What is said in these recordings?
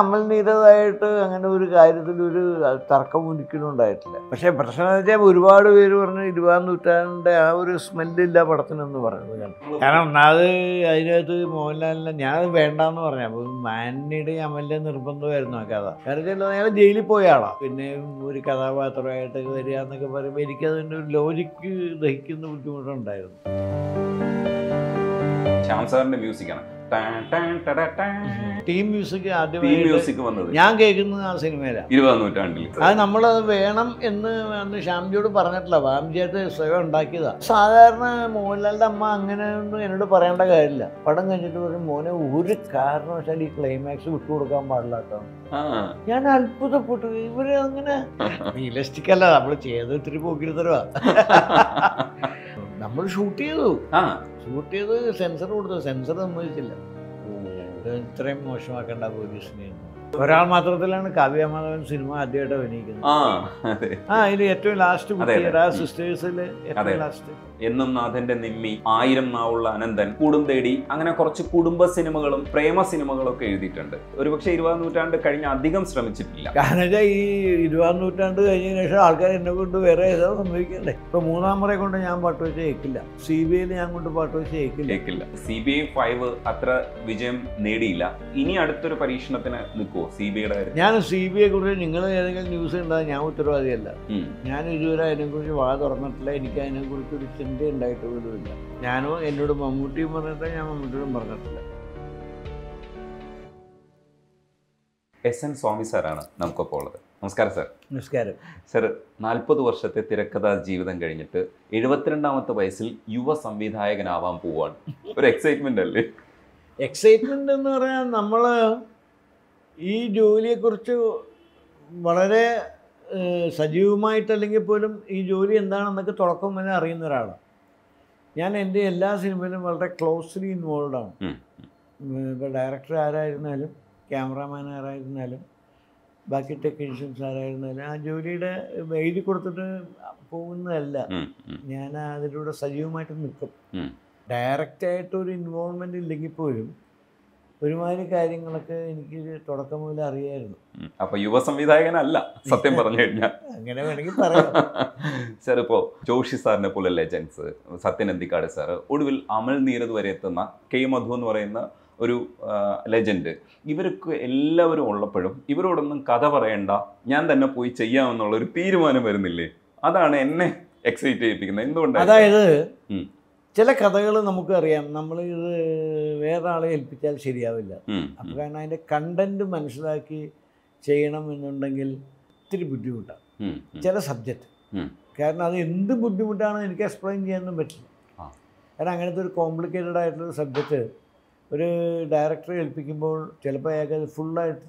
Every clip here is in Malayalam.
അമൽനീരതായിട്ട് അങ്ങനെ ഒരു കാര്യത്തിൽ ഒരു തർക്കം ഒരിക്കലും ഉണ്ടായിട്ടില്ല. പക്ഷേ പ്രശ്നം എന്ന് വെച്ചാൽ ഒരുപാട് പേര് പറഞ്ഞു ഇരുപതാം നൂറ്റാണ്ടിന്റെ ആ ഒരു സ്മെല്ലില്ല പടത്തിനെന്ന് പറയുന്നത് കാരണം ഒന്നാമത് അതിനകത്ത് മോഹൻലാലിനെ അത് വേണ്ടാന്ന് പറഞ്ഞു. അപ്പോൾ മാനിയുടെ അമലിന്റെ നിർബന്ധമായിരുന്നു ആ കഥ. കാരണം വെച്ചാൽ അയാൾ ജയിലിൽ പോയ ആളാണ് പിന്നെ ഒരു കഥാപാത്രമായിട്ട് വരിക എന്നൊക്കെ പറയുമ്പോൾ എനിക്കതിന്റെ ഒരു ലോജിക്ക് ദഹിക്കുന്ന ബുദ്ധിമുട്ടുണ്ടായിരുന്നു. ശ്യാം സാറിന്റെ മ്യൂസിക്കാണ് ടീം മ്യൂസിക് ആദ്യം മ്യൂസിക് വന്നത്. ഞാൻ കേൾക്കുന്നത് ആ സിനിമയിലാണ് ഇരുപതാം നൂറ്റാണ്ടിൽ. അത് നമ്മളത് വേണം എന്ന് അന്ന് ശ്യാംജിയോട് പറഞ്ഞിട്ടില്ല. വാംജിയായിട്ട് സ്വയം ഉണ്ടാക്കിയതാ. സാധാരണ മോഹൻലാലിന്റെ അമ്മ അങ്ങനെ ഒന്നും എന്നോട് പറയേണ്ട കാര്യമില്ല. പടം കഴിഞ്ഞിട്ട് പറയും മോനെ ഒരു കാരണവശാൽ ഈ ക്ലൈമാക്സ് വിട്ടുകൊടുക്കാൻ പാടില്ല കേട്ടോ. ഞാൻ അത്ഭുതപ്പെട്ടു. ഇവർ അങ്ങനെ റിയലിസ്റ്റിക് അല്ല നമ്മൾ ചെയ്ത് ഇത്തിരി പോക്കിരുത്തരവാ നമ്മൾ ഷൂട്ട് ചെയ്തു. ആ. ഷൂട്ട് ചെയ്ത് സെൻസർ കൊടുത്തു. സെൻസർ സമ്മതിച്ചില്ല ഇത് ഇത്രയും മോശമാക്കേണ്ട പോലീസിനെ ഒരാൾ മാത്രത്തിലാണ് കാവ്യമാധവൻ സിനിമ ആദ്യമായിട്ട് അഭിനയിക്കുന്നത്. ആ ഇതിൽ ഏറ്റവും ലാസ്റ്റ് കുട്ടിയുടെ ആ സിസ്റ്റേഴ്സിൽ ഏറ്റവും ലാസ്റ്റ് എന്നും നാഥന്റെ നിമ്മി ആയിരം നാവുള്ള അനന്തൻ കൂടും തേടി അങ്ങനെ കുറച്ച് കുടുംബ സിനിമകളും പ്രേമ സിനിമകളും ഒക്കെ എഴുതിയിട്ടുണ്ട്. ഒരുപക്ഷെ ഇരുപതാം നൂറ്റാണ്ട് കഴിഞ്ഞ് അധികം ശ്രമിച്ചിട്ടില്ല. കാരണം വെച്ചാൽ ഈ ഇരുപതാം നൂറ്റാണ്ട് കഴിഞ്ഞതിന് ശേഷം ആൾക്കാർ എന്നെ കൊണ്ട് വേറെ ഏതോ സംഭവിക്കണ്ടേ? ഇപ്പൊ മൂന്നാം മുറയെ കൊണ്ട് ഞാൻ പാട്ട് വെച്ച് കേൾക്കില്ല സി ബി ഐയിൽ ഞാൻ കൊണ്ട് പാട്ട് വെച്ച് കേൾക്കില്ല സി ബി ഐ ഫൈവ് അത്ര വിജയം നേടിയില്ല. ഇനി അടുത്തൊരു പരീക്ഷണത്തിന് നിൽക്കുമോ സി ബി ഐയുടെ കാര്യം. ഞാൻ സി ബി ഐയെ കുറിച്ച് നിങ്ങൾ ഏതെങ്കിലും ന്യൂസ് ഉണ്ടാകും ഞാൻ ഉത്തരവാദിയല്ല. ഞാൻ ഇതുവരെ അതിനെക്കുറിച്ച് വാ തുറന്നിട്ടില്ല. എനിക്ക് അതിനെക്കുറിച്ച് ഒരു ചിന്ത ഉണ്ടായിട്ട് പോലുമില്ല ഞാനോ എന്നോട് മമ്മൂട്ടിയും പറഞ്ഞിട്ട് ഞാൻ മമ്മൂട്ടിയോടും പറഞ്ഞിട്ടില്ല. എസ് എൻ സ്വാമി സാറാണ് നമുക്കൊപ്പം ഉള്ളത്. നമസ്കാരം സാർ. നമസ്കാരം. സർ നാൽപ്പത് വർഷത്തെ തിരക്കഥാ ജീവിതം കഴിഞ്ഞിട്ട് എഴുപത്തിരണ്ടാമത്തെ വയസ്സിൽ യുവ സംവിധായകനാവാൻ പോവാണ്. ഒരു എക്സൈറ്റ്മെന്റ് അല്ലേ? എക്സൈറ്റ്മെന്റ് എന്ന് പറയാൻ നമ്മൾ ഈ ജോലിയെക്കുറിച്ച് വളരെ സജീവമായിട്ടല്ലെങ്കിൽ പോലും ഈ ജോലി എന്താണെന്നൊക്കെ തുടക്കം വരെ അറിയുന്ന ഒരാളാണ്. ഞാൻ എന്റെ എല്ലാ സിനിമയിലും വളരെ ക്ലോസ്ലി ഇൻവോൾവ് ആണ്. ഇപ്പോൾ ഡയറക്ടർ ആരായിരുന്നാലും ക്യാമറാമാൻ ആരായിരുന്നാലും ബാക്കി ടെക്നീഷ്യൻസ് ആരായിരുന്നാലും ആ ജോലിയുടെ എഴുതി കൊടുത്തിട്ട് പോകുന്നതല്ല. ഞാൻ അതിലൂടെ സജീവമായിട്ട് നിൽക്കും. ഡയറക്റ്റായിട്ടൊരു ഡയറക്റ്റായിട്ട് ഒരു ഇൻവോൾവ്മെന്റ് ഇല്ലെങ്കിൽ പോലും ഒരുമാതിരി കാര്യങ്ങളൊക്കെ എനിക്ക് തുടക്കം മുതൽ അറിയായിരുന്നു. അപ്പൊ യുവ സംവിധായകനല്ല സത്യം പറഞ്ഞു കഴിഞ്ഞാൽ അങ്ങനെ വേണമെങ്കിൽ പറയാം. സാർ ഇപ്പോ ജോഷി സാറിനെ പോലെ ലെജൻസ് സത്യൻ അന്തിക്കാട് സാർ ഒടുവിൽ അമൽ നീരത് വരെ എത്തുന്ന കെ മധു എന്ന് പറയുന്ന ഒരു ലെജൻഡ് ഇവർക്ക് എല്ലാവരും ഉള്ളപ്പോഴും ഇവരോടൊന്നും കഥ പറയണ്ട ഞാൻ തന്നെ പോയി ചെയ്യാമെന്നുള്ള ഒരു തീരുമാനം വരുന്നില്ലേ? അതാണ് എന്നെ എക്സൈറ്റ് ചെയ്യിപ്പിക്കുന്നത്. എന്തുകൊണ്ടാണ് അതായത്. ചില കഥകൾ നമുക്കറിയാം നമ്മൾ ഇത് വേറെ ആളെ ഏൽപ്പിച്ചാൽ ശരിയാവില്ല. അപ്പോൾ കാരണം അതിന്റെ കണ്ടന്റ് മനസ്സിലാക്കി ചെയ്യണം എന്നുണ്ടെങ്കിൽ ഇത്തിരി ബുദ്ധിമുട്ടാണ്. ചില സബ്ജക്റ്റ് കാരണം അത് എന്ത് ബുദ്ധിമുട്ടാണെന്ന് എനിക്ക് എക്സ്പ്ലെയിൻ ചെയ്യാനൊന്നും പറ്റില്ല. കാരണം അങ്ങനത്തെ ഒരു കോംപ്ലിക്കേറ്റഡ് ആയിട്ടുള്ള സബ്ജക്റ്റ് ഒരു ഡയറക്ടറെ ഏൽപ്പിക്കുമ്പോൾ ചിലപ്പോൾ അയാൾക്ക് അത് ഫുള്ളായിട്ട്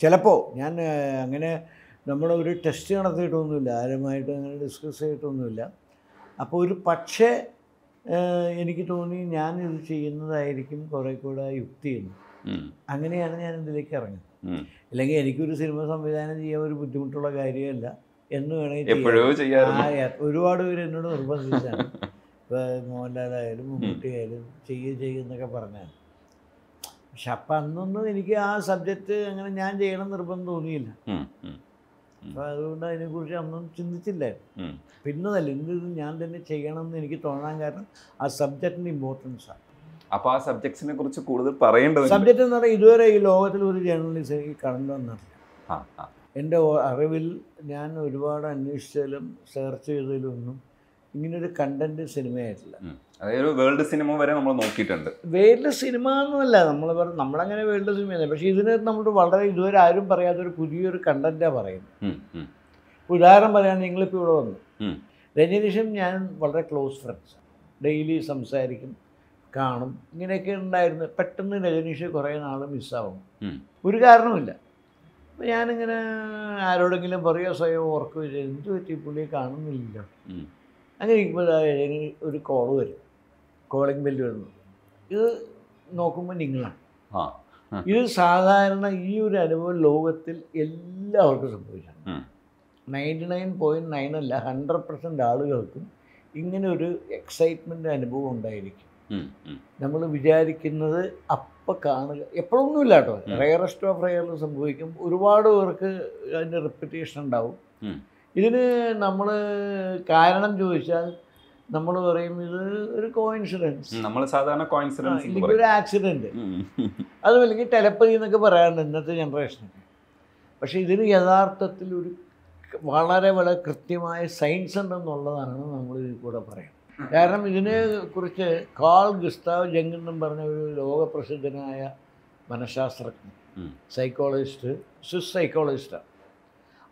ചിലപ്പോൾ ഞാൻ അങ്ങനെ നമ്മൾ ഒരു ടെസ്റ്റ് നടത്തിയിട്ടൊന്നുമില്ല. ആരുമായിട്ട് അങ്ങനെ ഡിസ്കസ് ചെയ്തിട്ടൊന്നുമില്ല. അപ്പോൾ ഒരു പക്ഷേ എനിക്ക് തോന്നി ഞാൻ ഇത് ചെയ്യുന്നതായിരിക്കും കുറേ കൂടെ യുക്തി എന്ന്. അങ്ങനെയാണ് ഞാൻ ഇതിലേക്ക് ഇറങ്ങുന്നത്. അല്ലെങ്കിൽ എനിക്കൊരു സിനിമ സംവിധാനം ചെയ്യാൻ ഒരു ബുദ്ധിമുട്ടുള്ള കാര്യമല്ല. എന്ന് വേണമെങ്കിൽ ഒരുപാട് പേര് എന്നോട് നിർബന്ധിച്ചാണ്. ഇപ്പോൾ മോഹൻലാലായാലും മമ്മൂട്ടി ആയാലും ചെയ്യ് ചെയ്യുന്നൊക്കെ പറഞ്ഞാണ്. പക്ഷെ അപ്പം അന്നൊന്നും എനിക്ക് ആ സബ്ജക്റ്റ് അങ്ങനെ ഞാൻ ചെയ്യണം നിർബന്ധം തോന്നിയില്ല. അപ്പം അതുകൊണ്ട് അതിനെക്കുറിച്ച് അന്നും ചിന്തിച്ചില്ലായിരുന്നു. പിന്നതല്ല ഇന്നത് ഞാൻ തന്നെ ചെയ്യണം എന്ന് എനിക്ക് തോന്നാൻ കാരണം ആ സബ്ജക്റ്റിന്റെ ഇമ്പോർട്ടൻസാണ് അപ്പൊ ആ സബ്ജക്ട്സിനെ കുറിച്ച് കൂടുതൽ പറയേണ്ടത് സബ്ജക്റ്റ് എന്ന് പറഞ്ഞാൽ ഇതുവരെ ഈ ലോകത്തിൽ ഒരു ജേർണലിസ്റ്റ് ഈ കടന്നു വന്നറിയാം. എന്റെ അറിവിൽ ഞാൻ ഒരുപാട് അന്വേഷിച്ചാലും സെർച്ച് ചെയ്തതിലൊന്നും ഇങ്ങനൊരു കണ്ടന്റ് സിനിമയായിട്ടില്ല. അതായത് വേൾഡ് സിനിമ വരെ നമ്മൾ നോക്കിയിട്ടുണ്ട്. വേൾഡ് സിനിമ എന്നല്ല നമ്മൾ നമ്മളങ്ങനെ വേൾഡ് സിനിമ പക്ഷേ ഇതിനകത്ത് നമ്മൾ വളരെ ഇതുവരെ ആരും പറയാത്തൊരു പുതിയൊരു കണ്ടന്റാണ് പറയുന്നത്. ഉദാഹരണം പറയാൻ നിങ്ങളിപ്പോൾ ഇവിടെ വന്നു. രജനീഷും ഞാൻ വളരെ ക്ലോസ് ഫ്രണ്ട്സ് ഡെയിലി സംസാരിക്കും കാണും. ഇങ്ങനെയൊക്കെ ഉണ്ടായിരുന്നു. പെട്ടെന്ന് രജനീഷ് കുറേ നാൾ മിസ്സാവും ഒരു കാരണവുമില്ല. അപ്പോൾ ഞാനിങ്ങനെ ആരോടെങ്കിലും പറയുക സ്വയം ഓർക്കുക എന്ത് പറ്റി? പുള്ളി പുള്ളിയെ കാണുന്നില്ല. അങ്ങനെ ഇരിക്കുമ്പോൾ ഒരു കോൾ വരും. കോളിംഗ് ബെല്ല് വരുന്നു. ഇത് നോക്കുമ്പോൾ നിങ്ങളാണ്. ഇത് സാധാരണ ഈ ഒരു അനുഭവം ലോകത്തിൽ എല്ലാവർക്കും സംഭവിച്ചാണ്. നയന്റി നയൻ പോയിന്റ് നയൻ അല്ല ഹൺഡ്രഡ് പെർസെന്റ് ആളുകൾക്കും ഇങ്ങനെ ഒരു എക്സൈറ്റ്മെന്റ് അനുഭവം ഉണ്ടായിരിക്കും. നമ്മൾ വിചാരിക്കുന്നത് അപ്പം കാണുക. എപ്പോഴൊന്നുമില്ല കേട്ടോ. റയറസ്റ്റ് ഓഫ് റയർ സംഭവിക്കും. ഒരുപാട് പേർക്ക് അതിന്റെ റെപ്പിറ്റേഷൻ ഉണ്ടാവും. ഇതിന് നമ്മൾ കാരണം ചോദിച്ചാൽ നമ്മൾ പറയും ഇത് ഒരു കോയിൻസിഡൻസ് നമ്മൾ സാധാരണ കോയിൻസിഡൻസ് ഇല്ലെങ്കിൽ ഒരു ആക്സിഡന്റ് അതും അല്ലെങ്കിൽ ടെലപ്പതി എന്നൊക്കെ പറയാറുണ്ട് ഇന്നത്തെ ജനറേഷനൊക്കെ പക്ഷേ ഇതിന് യഥാർത്ഥത്തിൽ ഒരു വളരെ വളരെ കൃത്യമായ സയൻസ് ഉണ്ടെന്നുള്ളതാണ് നമ്മൾ ഇതിൽ കൂടെ പറയുന്നത്. കാരണം ഇതിനെ കുറിച്ച് കാൾ ഗുസ്താവ് ജംഗ് എന്നും പറഞ്ഞ ഒരു ലോകപ്രസിദ്ധനായ മനഃശാസ്ത്രജ്ഞൻ. സൈക്കോളജിസ്റ്റ് സ്വിസ് സൈക്കോളജിസ്റ്റാണ്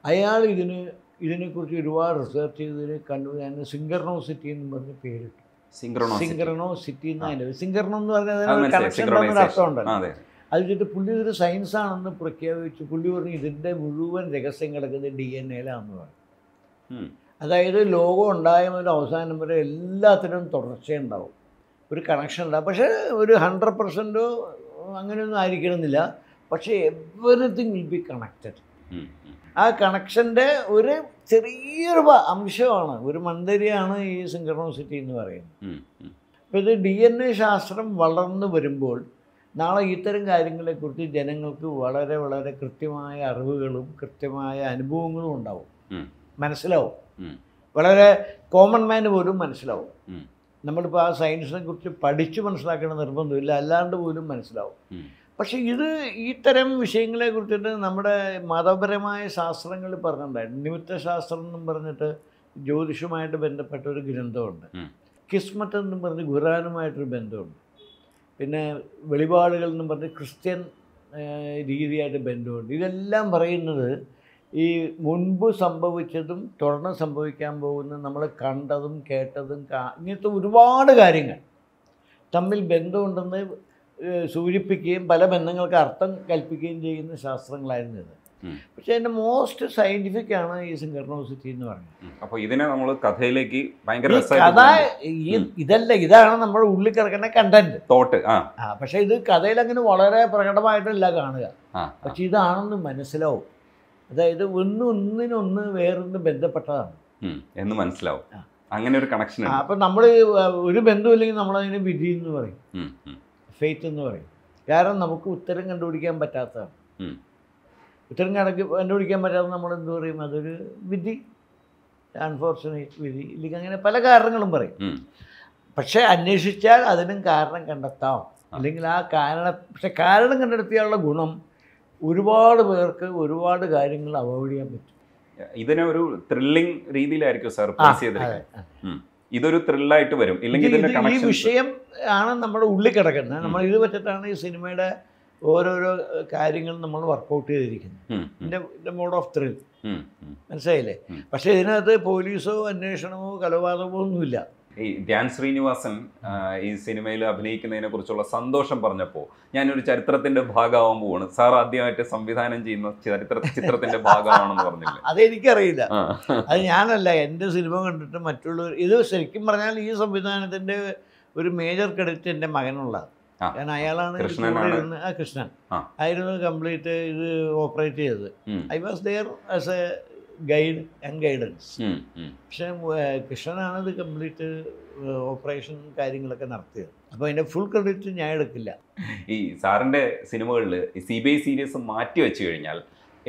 അയാൾ ഇതിന് ഇതിനെക്കുറിച്ച് ഒരുപാട് റിസർച്ച് ചെയ്തതിന് കണ്ടു. ഞാൻ സിംഗർണോ സിറ്റി എന്ന് പറഞ്ഞ പേരിട്ടു. സിംഗർണോ സിറ്റി എന്ന് സിംഗർണോ എന്ന് പറഞ്ഞാൽ കണക്ഷൻ ഉണ്ടെന്നൊരു അർത്ഥമുണ്ടല്ലോ. അതെ. വെച്ചിട്ട് പുള്ളി ഒരു സയൻസ് ആണെന്ന് പ്രഖ്യാപിച്ചു. പുള്ളി പറഞ്ഞു ഇതിന്റെ മുഴുവൻ രഹസ്യം കിടക്കുന്നത് ഡി എൻ എയിലാണെന്ന് പറഞ്ഞു. അതായത് ലോകം ഉണ്ടായ മുതൽ അവസാനം വരെ എല്ലാത്തിനും തുടർച്ചയുണ്ടാവും ഒരു കണക്ഷൻ ഉണ്ടാവും. പക്ഷേ ഒരു ഹൺഡ്രഡ് പെർസെന്റോ അങ്ങനെയൊന്നും ആയിരിക്കണമെന്നില്ല. പക്ഷേ എവറിത്തിങ് വിൽ ബി കണക്റ്റഡ്. ആ കണക്ഷന്റെ ഒരു ചെറിയൊരു അംശമാണ്. ഒരു മന്ദരിയാണ് ഈ സിംഗർണോസിറ്റി എന്ന് പറയുന്നത്. അപ്പോൾ ഇത് ഡി എൻ എ ശാസ്ത്രം വളർന്നു വരുമ്പോൾ നാളെ ഇത്തരം കാര്യങ്ങളെക്കുറിച്ച് ജനങ്ങൾക്ക് വളരെ വളരെ കൃത്യമായ അറിവുകളും കൃത്യമായ അനുഭവങ്ങളും ഉണ്ടാവും. മനസ്സിലാവും. വളരെ കോമൺ മാൻ പോലും മനസ്സിലാവും. നമ്മളിപ്പോൾ ആ സയൻസിനെ കുറിച്ച് പഠിച്ചു മനസ്സിലാക്കേണ്ട നിർബന്ധമില്ല. അല്ലാണ്ട് പോലും മനസ്സിലാവും. പക്ഷേ ഇത് ഇത്തരം വിഷയങ്ങളെ കുറിച്ചിട്ട് നമ്മുടെ മതപരമായ ശാസ്ത്രങ്ങൾ പറഞ്ഞിട്ടുണ്ടായിരുന്നു നിമിത്തശാസ്ത്രം എന്നും പറഞ്ഞിട്ട് ജ്യോതിഷുമായിട്ട് ബന്ധപ്പെട്ട ഒരു ഗ്രന്ഥമുണ്ട്. കിസ്മത്ത് എന്നും പറഞ്ഞ് ഖുറാനുമായിട്ടൊരു ബന്ധമുണ്ട്. പിന്നെ വെളിപാടുകൾ എന്നും പറഞ്ഞ് ക്രിസ്ത്യൻ രീതിയായിട്ട് ബന്ധമുണ്ട്. ഇതെല്ലാം പറയുന്നത് ഈ മുൻപ് സംഭവിച്ചതും തുടർന്ന് സംഭവിക്കാൻ പോകുന്ന നമ്മൾ കണ്ടതും കേട്ടതും ഇങ്ങനത്തെ ഒരുപാട് കാര്യങ്ങൾ തമ്മിൽ ബന്ധമുണ്ടെന്ന് സൂചിപ്പിക്കുകയും പല ബന്ധങ്ങൾക്ക് അർത്ഥം കൽപ്പിക്കുകയും ചെയ്യുന്ന ശാസ്ത്രങ്ങളായിരുന്നു ഇത്. പക്ഷെ അതിന്റെ മോസ്റ്റ് സയന്റിഫിക് ആണ് ഈ സിംഗർണോസിറ്റി എന്ന് പറയുന്നത്. അപ്പോൾ ഇതിനെ നമ്മൾ കഥയിലേക്ക് ഭയങ്കര കഥ ഈ ഇതല്ല ഇതാണ് നമ്മുടെ ഉള്ളിൽ കിടക്കുന്ന കണ്ടന്റ് തോട്ട് ആ. പക്ഷേ ഇത് കഥയിൽ അങ്ങനെ വളരെ പ്രകടമായിട്ടല്ല കാണുക. പക്ഷെ ഇതാണെന്ന് മനസ്സിലാവും. അതായത് ഒന്ന് ഒന്നിനൊന്ന് വേറൊന്ന് ബന്ധപ്പെട്ടതാണ്. എന്ന് മനസ്സിലാവും. അങ്ങനെ ഒരു കണക്ഷൻ അപ്പം നമ്മൾ ഒരു ബന്ധമില്ലെങ്കിൽ നമ്മളതിന് വിധി എന്ന് പറയും. ഫെയ്ത്ത് എന്ന് പറയും. കാരണം നമുക്ക് ഉത്തരം കണ്ടുപിടിക്കാൻ പറ്റാത്തതാണ്. ഉത്തരം കണക്ക് കണ്ടുപിടിക്കാൻ പറ്റാതെ നമ്മൾ എന്ത് പറയും? അതൊരു വിധി. അൺഫോർച്ചുനേറ്റ് വിധി. ഇല്ലെങ്കിൽ അങ്ങനെ പല കാരണങ്ങളും പറയും. പക്ഷേ അന്വേഷിച്ചാൽ അതിനും കാരണം കണ്ടെത്താം. അല്ലെങ്കിൽ ആ കാരണം പക്ഷെ കാരണം കണ്ടെത്തിയാലുള്ള ഗുണം ഒരുപാട് പേർക്ക് ഒരുപാട് കാര്യങ്ങൾ അവോയ്ഡ് ചെയ്യാൻ പറ്റും. ഇതിനെ ഒരു ത്രില്ലിംഗ് രീതിയിലായിരിക്കും സാർ ഇതൊരു ത്രില്ലായിട്ട് വരും. ഇല്ലെങ്കിൽ ഇതിന്റെ ഈ വിഷയം ആണ് നമ്മുടെ ഉള്ളിൽ കിടക്കുന്നത്. നമ്മൾ ഇത് വെച്ചിട്ടാണ് ഈ സിനിമയുടെ ഓരോരോ കാര്യങ്ങൾ നമ്മൾ വർക്കൗട്ട് ചെയ്തിരിക്കുന്നത്. ഇതിന്റെ മോഡ് ഓഫ് ത്രിൽ മനസ്സിലായില്ലേ. പക്ഷേ ഇതിനകത്ത് പോലീസോ അന്വേഷണമോ കൊലപാതകമോ ഒന്നുമില്ല. ഈ ധ്യാൻ ശ്രീനിവാസൻ ഈ സിനിമയിൽ അഭിനയിക്കുന്നതിനെ കുറിച്ചുള്ള സന്തോഷം പറഞ്ഞപ്പോൾ ഞാനൊരു ചരിത്രത്തിന്റെ ഭാഗമാവാൻ പോവാണ്. സാർ ആദ്യമായിട്ട് സംവിധാനം ചെയ്യുന്ന ചരിത്ര ചിത്രത്തിന്റെ ഭാഗമാണെന്ന് പറഞ്ഞില്ല? അതെനിക്കറിയില്ല. അത് ഞാനല്ല എന്റെ സിനിമ കണ്ടിട്ട് മറ്റുള്ളവർ ഇത് ശരിക്കും പറഞ്ഞാൽ ഈ സംവിധാനത്തിന്റെ ഒരു മേജർ ക്രെഡിറ്റ് എന്റെ മകനുള്ളതാണ്. കാരണം അയാളാണ് കൃഷ്ണൻ. ആയിരുന്നു കംപ്ലീറ്റ് ഇത് ഓപ്പറേറ്റ് ചെയ്തത്. I was there as a guide and guidance. പക്ഷെ കൃഷ്ണനാണത് കൃഷ്ണനാണ് ഇത് കംപ്ലീറ്റ് ഓപ്പറേഷൻ കാര്യങ്ങളൊക്കെ നടത്തിയത്. അപ്പോൾ അതിന്റെ ഫുൾ ക്രെഡിറ്റ് ഞാൻ എടുക്കില്ല. ഈ സാറിന്റെ സിനിമകളിൽ സി ബി ഐ സീരീസ് മാറ്റി വെച്ച് കഴിഞ്ഞാൽ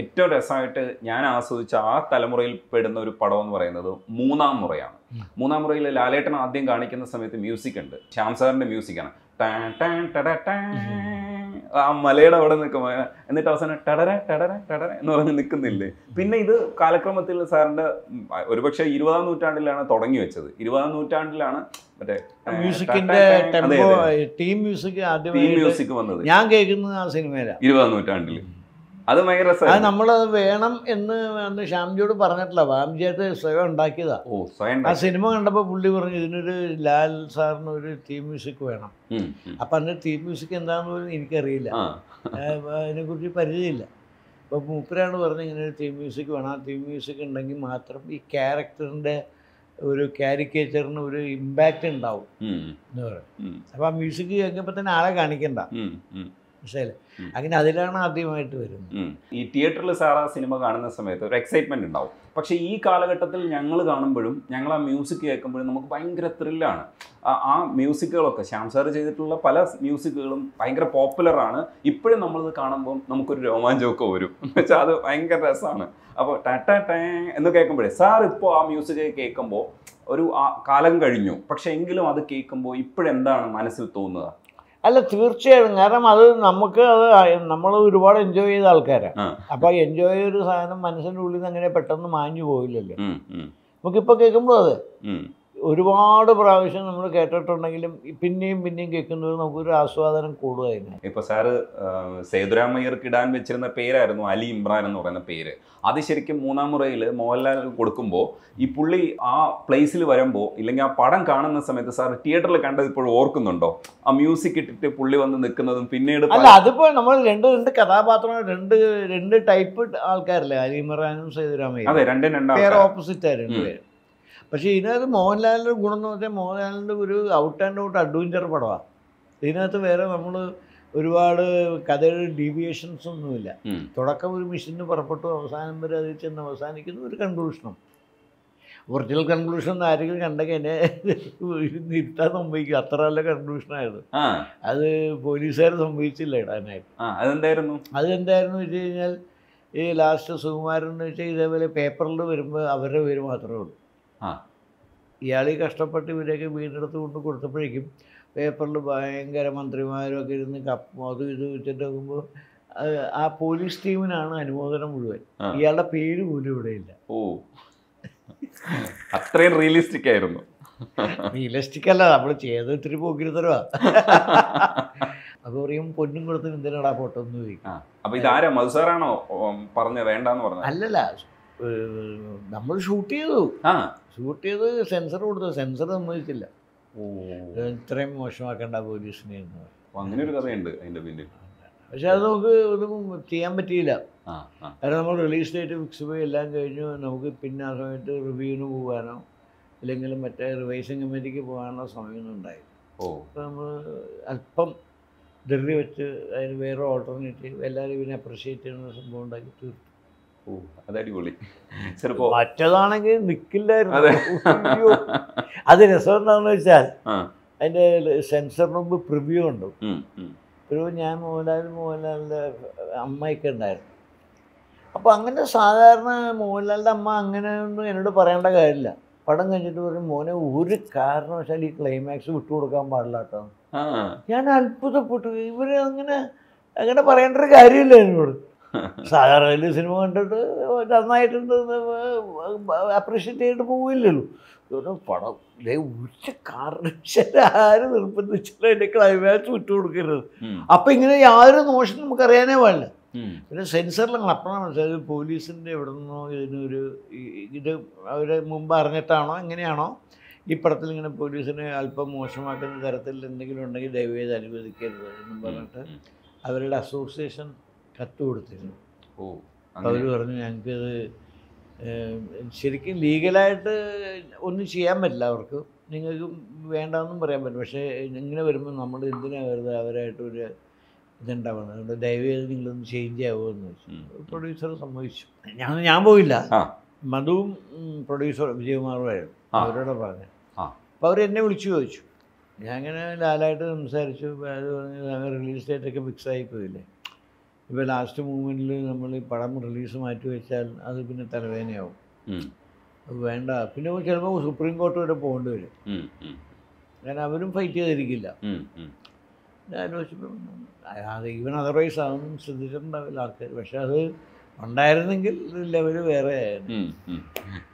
ഏറ്റവും രസമായിട്ട് ഞാൻ ആസ്വദിച്ച ആ തലമുറയിൽ പെടുന്ന ഒരു പടം എന്ന് പറയുന്നത് മൂന്നാം മുറയാണ്. മൂന്നാം മുറയിൽ ലാലേട്ടൻ ആദ്യം കാണിക്കുന്ന സമയത്ത് മ്യൂസിക് ഉണ്ട്. ശ്യാം സാറിന്റെ മ്യൂസിക്കാണ് ടാൻ ടാൻ ടാൻ. ആ മലയുടെ അവിടെ നിൽക്കും. എന്നിട്ട് അവസാനം ടടര ടടര ടടര എന്ന് പറഞ്ഞ് നിൽക്കുന്നില്ലേ? പിന്നെ ഇത് കാലക്രമത്തിൽ സാറിന്റെ ഉം, ഒരുപക്ഷെ ഇരുപതാം നൂറ്റാണ്ടിലാണ് തുടങ്ങി വെച്ചത്. ഇരുപതാം നൂറ്റാണ്ടിലാണ് മറ്റേ മ്യൂസിക്കിന്റെ ടീം മ്യൂസിക് വന്നത്. ഞാൻ കേൾക്കുന്നത് ആ സിനിമയിലാണ് ഇരുപതാം നൂറ്റാണ്ടിൽ അത് ഭയങ്കര അത് നമ്മളത് വേണം എന്ന് അന്ന് ശ്യാംജിയോട് പറഞ്ഞിട്ടില്ല. ബാംജിയായിട്ട് സ്വയം ഉണ്ടാക്കിയതാ. ഓ സ്വയം ആ. സിനിമ കണ്ടപ്പോൾ പുള്ളി പറഞ്ഞു ഇതിനൊരു ലാൽ സാറിന് ഒരു തീം മ്യൂസിക് വേണം. അപ്പൊ അതിന്റെ അപ്പം തീം മ്യൂസിക് എന്താണെന്ന് പോലും എനിക്കറിയില്ല. അതിനെ കുറിച്ച് അതിനെക്കുറിച്ച് പരിചയമില്ല. അപ്പോൾ മൂപ്പരാണ് പറഞ്ഞത് ഇങ്ങനെ ഒരു തീം മ്യൂസിക് വേണം. ആ തീം മ്യൂസിക് ഉണ്ടെങ്കിൽ മാത്രം ഈ ക്യാരക്ടറിന്റെ ഒരു കാരിക്കേച്ചറിന് ഒരു ഇമ്പാക്റ്റ് ഉണ്ടാവും എന്ന് പറയും. അപ്പൊ അപ്പോൾ ആ മ്യൂസിക് കേൾക്കുമ്പോൾ തന്നെ ആളെ കാണിക്കണ്ട. മനസ്സിലായില്ലേ. അങ്ങനെ അതിലാണ് ആദ്യമായിട്ട് വരുന്നത്. ഈ തിയേറ്ററിൽ സാർ ആ സിനിമ കാണുന്ന സമയത്ത് ഒരു എക്സൈറ്റ്മെന്റ് ഉണ്ടാവും. പക്ഷേ ഈ കാലഘട്ടത്തിൽ ഞങ്ങൾ കാണുമ്പോഴും ഞങ്ങൾ ആ മ്യൂസിക് കേൾക്കുമ്പോഴും നമുക്ക് ഭയങ്കര ത്രില്ലാണ് ആ മ്യൂസിക്കുകളൊക്കെ ശ്യാം സാർ ചെയ്തിട്ടുള്ള പല മ്യൂസിക്കുകളും ഭയങ്കര പോപ്പുലറാണ് ഇപ്പോഴും നമ്മളിത് കാണുമ്പോൾ നമുക്കൊരു രോമാഞ്ചമൊക്കെ വരും. വെച്ചാൽ അത് ഭയങ്കര രസമാണ്. അപ്പോൾ ടാറ്റ ടേ എന്ന് കേൾക്കുമ്പോഴേ സാർ ഇപ്പോൾ ആ മ്യൂസിക് കേൾക്കുമ്പോൾ ഒരു ആ കാലം കഴിഞ്ഞു. പക്ഷെ എങ്കിലും അത് കേൾക്കുമ്പോൾ ഇപ്പോഴെന്താണ് മനസ്സിൽ തോന്നുക? അല്ല തീർച്ചയായും. കാരണം അത് നമുക്ക് അത് നമ്മൾ ഒരുപാട് എൻജോയ് ചെയ്ത ആൾക്കാരാണ് അപ്പൊ അപ്പോൾ എൻജോയ് ചെയ്ത ഒരു സാധനം മനസ്സിന്റെ ഉള്ളിൽ നിന്ന് അങ്ങനെ പെട്ടെന്ന് മാഞ്ഞു പോയില്ലല്ലോ നമുക്കിപ്പോ നമുക്കിപ്പോൾ കേൾക്കുമ്പോൾ അതെ. ഒരുപാട് പ്രാവശ്യം നമ്മൾ കേട്ടിട്ടുണ്ടെങ്കിലും പിന്നെയും പിന്നെയും കേൾക്കുന്നത് നമുക്കൊരു ആസ്വാദനം കൂടുതലായിരുന്നു ഇപ്പൊ സാറ് സേതുരാമയ്യർക്ക് ഇടാൻ വെച്ചിരുന്ന പേരായിരുന്നു അലി ഇമ്രാൻ എന്ന് പറയുന്ന പേര്. അത് ശരിക്കും മൂന്നാം മുറയിൽ മോഹൻലാൽ കൊടുക്കുമ്പോൾ ഈ പുള്ളി ആ പ്ലേസിൽ വരുമ്പോൾ ഇല്ലെങ്കിൽ ആ പടം കാണുന്ന സമയത്ത് സാർ തിയേറ്ററിൽ കണ്ടത് ഇപ്പോഴും ഓർക്കുന്നുണ്ടോ? ആ മ്യൂസിക് ഇട്ടിട്ട് പുള്ളി വന്ന് നിൽക്കുന്നതും പിന്നീട് അല്ല അതിപ്പോൾ നമ്മൾ രണ്ട് രണ്ട് കഥാപാത്രങ്ങൾ രണ്ട് രണ്ട് ടൈപ്പ് ആൾക്കാരല്ലേ? അലിമറാനും സേതുരാമയ്യ അതെ രണ്ടും രണ്ടാം ഓപ്പോസിറ്റ് ആയിരുന്നു പക്ഷേ ഇതിനകത്ത് മോഹൻലാലിന്റെ ഗുണം എന്ന് വെച്ചാൽ മോഹൻലാലിന്റെ ഒരു ഔട്ട് ആൻഡ് ഔട്ട് അഡ്വഞ്ചർ പടമാണ് ഇതിനകത്ത് വേറെ നമ്മൾ ഒരുപാട് കഥയുടെ ഡീവിയേഷൻസ് ഒന്നുമില്ല. തുടക്കം ഒരു മിഷന് പുറപ്പെട്ടു അവസാനം വരെ അതിൽ ചെന്ന് അവസാനിക്കുന്ന ഒരു കൺക്ലൂഷനും ഒറിജിനൽ കൺക്ലൂഷൻ ആരെങ്കിലും കണ്ടെങ്കിൽ എന്നെ നിർത്താൻ സംഭവിക്കും അത്ര നല്ല കൺക്ലൂഷനായിരുന്നു ആ. അത് പോലീസുകാർ സംഭവിച്ചില്ല ഇടാനായിട്ട്. അതെന്തായിരുന്നു? അതെന്തായിരുന്നു വെച്ച് കഴിഞ്ഞാൽ ഈ ലാസ്റ്റ് സുകുമാരൻ എന്ന് വെച്ചാൽ ഇതേപോലെ പേപ്പറിൽ വരുമ്പോൾ അവരുടെ പേര് മാത്രമേ ഉള്ളൂ. ഇയാൾ ഈ കഷ്ടപ്പെട്ട് ഇവരെയൊക്കെ വീടെടുത്ത് കൊണ്ട് കൊടുത്തപ്പോഴേക്കും പേപ്പറിൽ ഭയങ്കര മന്ത്രിമാരൊക്കെ ഇരുന്ന് കപ്പ് അതും ഇത് വെച്ചിട്ട് നോക്കുമ്പോൾ ആ പോലീസ് ടീമിനാണ് അനുമോദനം മുഴുവൻ. ഇയാളുടെ പേര് പോലും ഇവിടെ ഇല്ല. ഓ. അത്രയും റിയലിസ്റ്റിക് ആയിരുന്നു. റിയലിസ്റ്റിക് അല്ല നമ്മൾ ചെയ്തത് ഇത്തിരി പോക്കിരുത്തരവാ. അപ്പോൾ പറയും പൊന്നും കൊടുത്തും എന്തിനാടാ ഫോട്ടോ എന്ന് ചോദിക്കും. അപ്പൊ ഇതാരാ? മധുസാറാണോ പറഞ്ഞ വേണ്ടെന്ന് പറഞ്ഞത്? അല്ലല്ല നമ്മൾ ഷൂട്ട് ചെയ്തു. ആ. ഷൂട്ട് ചെയ്ത് സെൻസർ കൊടുത്തു സെൻസർ സമ്മതിച്ചില്ല ഇത്രയും മോശമാക്കേണ്ട പോലീസിനെ എന്ന് അങ്ങനെ ഒരു കഥയുണ്ട് അതിന്റെ പിന്നിൽ. പക്ഷെ അത് നമുക്ക് ഒന്നും ചെയ്യാൻ പറ്റിയില്ല. കാരണം നമ്മൾ റിലീസ് ഡേറ്റ് ഫിക്സ് പോയി എല്ലാം കഴിഞ്ഞു. നമുക്ക് പിന്നെ ആ സമയത്ത് റിവ്യൂവിന് പോകാനോ അല്ലെങ്കിൽ മറ്റേ റിവൈസിങ് കമ്മിറ്റിക്ക് പോകാനുള്ള സമയമൊന്നും ഉണ്ടായി അപ്പോൾ നമ്മൾ അല്പം ധൃതി വെച്ച് അതിന് വേറെ ഓൾട്ടർനേറ്റീവ് എല്ലാവരും ഇതിനെ അപ്രിഷ്യേറ്റ് ചെയ്യുന്ന സംഭവം ഉണ്ടാക്കി തീർത്തു. അത് അടിപൊളി. ചിലപ്പോ മറ്റതാണെങ്കിൽ നിൽക്കില്ലായിരുന്നു അതെ. രസം എന്താണെന്ന് വെച്ചാൽ അതിന്റെ സെൻസറിന് മുമ്പ് പ്രിവ്യൂ ഉണ്ട്. ഒരു ഞാൻ മോഹൻലാൽ മോഹൻലാലിന്റെ അമ്മയൊക്കെ ഉണ്ടായിരുന്നു. അപ്പോൾ അങ്ങനെ സാധാരണ മോഹൻലാലിന്റെ അമ്മ അങ്ങനെ ഒന്നും എന്നോട് പറയേണ്ട കാര്യമില്ല. പടം കഴിഞ്ഞിട്ട് പറയും മോനെ ഒരു കാരണവശാൽ ഈ ക്ലൈമാക്സ് വിട്ടുകൊടുക്കാൻ പാടില്ലാട്ടോ. ഞാൻ അത്ഭുതപ്പെട്ടു. ഇവർ അങ്ങനെ അങ്ങനെ പറയേണ്ട ഒരു കാര്യമില്ല എന്നോട്. സാധാരണ വലിയ സിനിമ കണ്ടിട്ട് നന്നായിട്ടുണ്ട് അപ്രീഷിയേറ്റ് ചെയ്തിട്ട് പോവില്ലല്ലോ. പടം. ദേ ഒരു കാരണവശാലും ആര് നിർബന്ധിച്ചാലും എന്റെ ക്ലൈമാക്സ് വിട്ടു കൊടുക്കരുത്. അപ്പം ഇങ്ങനെ യാതൊരു ദോഷം നമുക്കറിയാനേ പാടില്ല. പിന്നെ സെൻസറിലാണ് അപ്പോഴാണ് മനസ്സിലായത് പോലീസിന്റെ എവിടെ നിന്നോ ഇതിനൊരു ഇത് അവർ മുമ്പ് അറിഞ്ഞിട്ടാണോ എങ്ങനെയാണോ? ഈ പടത്തിൽ ഇങ്ങനെ പോലീസിനെ അല്പം മോശമാക്കുന്ന തരത്തിൽ എന്തെങ്കിലും ഉണ്ടെങ്കിൽ ദയവേത് അനുവദിക്കരുത് എന്നും പറഞ്ഞിട്ട് അവരുടെ അസോസിയേഷൻ കത്ത് കൊടുത്തിരുന്നു. ഓ അവർ. പറഞ്ഞു ഞങ്ങൾക്കിത് ശരിക്കും ലീഗലായിട്ട് ഒന്നും ചെയ്യാൻ പറ്റില്ല. അവർക്ക് നിങ്ങൾക്ക് വേണ്ടാന്നും പറയാൻ പറ്റും പക്ഷേ ഇങ്ങനെ വരുമ്പോൾ നമ്മൾ എന്തിനാ വെറുതെ അവരായിട്ടൊരു ഇതുണ്ടാവണം അതുകൊണ്ട് ദയവേത് നിങ്ങളൊന്ന് ചേഞ്ച് ആവുമെന്ന് വെച്ചു. പ്രൊഡ്യൂസർ സമ്മതിച്ചു. ഞാൻ ഞാൻ പോയില്ല. മധുവും പ്രൊഡ്യൂസർ വിജയകുമാറുമായിരുന്നു. അവരോട് പറഞ്ഞു. അപ്പോൾ അവർ എന്നെ വിളിച്ചു ചോദിച്ചു. ഞാൻ അങ്ങനെ ലാലായിട്ട് സംസാരിച്ചു. അത് പറഞ്ഞു റിലീസ് ഡേറ്റൊക്കെ ഫിക്സ് ആയി പോയില്ലേ? ഇപ്പോൾ ലാസ്റ്റ് മൂമെന്റിൽ നമ്മൾ ഈ പടം റിലീസ് മാറ്റി വെച്ചാൽ അത് പിന്നെ തലവേദനയാവും. അത് വേണ്ട. പിന്നെ ചിലപ്പോൾ സുപ്രീം കോർട്ട് വരെ പോകേണ്ടി വരും. കാരണം അവരും ഫൈറ്റ് ചെയ്തിരിക്കില്ല. ആലോചിച്ചപ്പോൾ അത് ഈവൻ അതർവൈസ് അതൊന്നും ശ്രദ്ധിച്ചിട്ടുണ്ടാവില്ല ആൾക്കാർ പക്ഷെ അത് ഉണ്ടായിരുന്നെങ്കിൽ ലെവൽ വേറെ ആയിരുന്നു.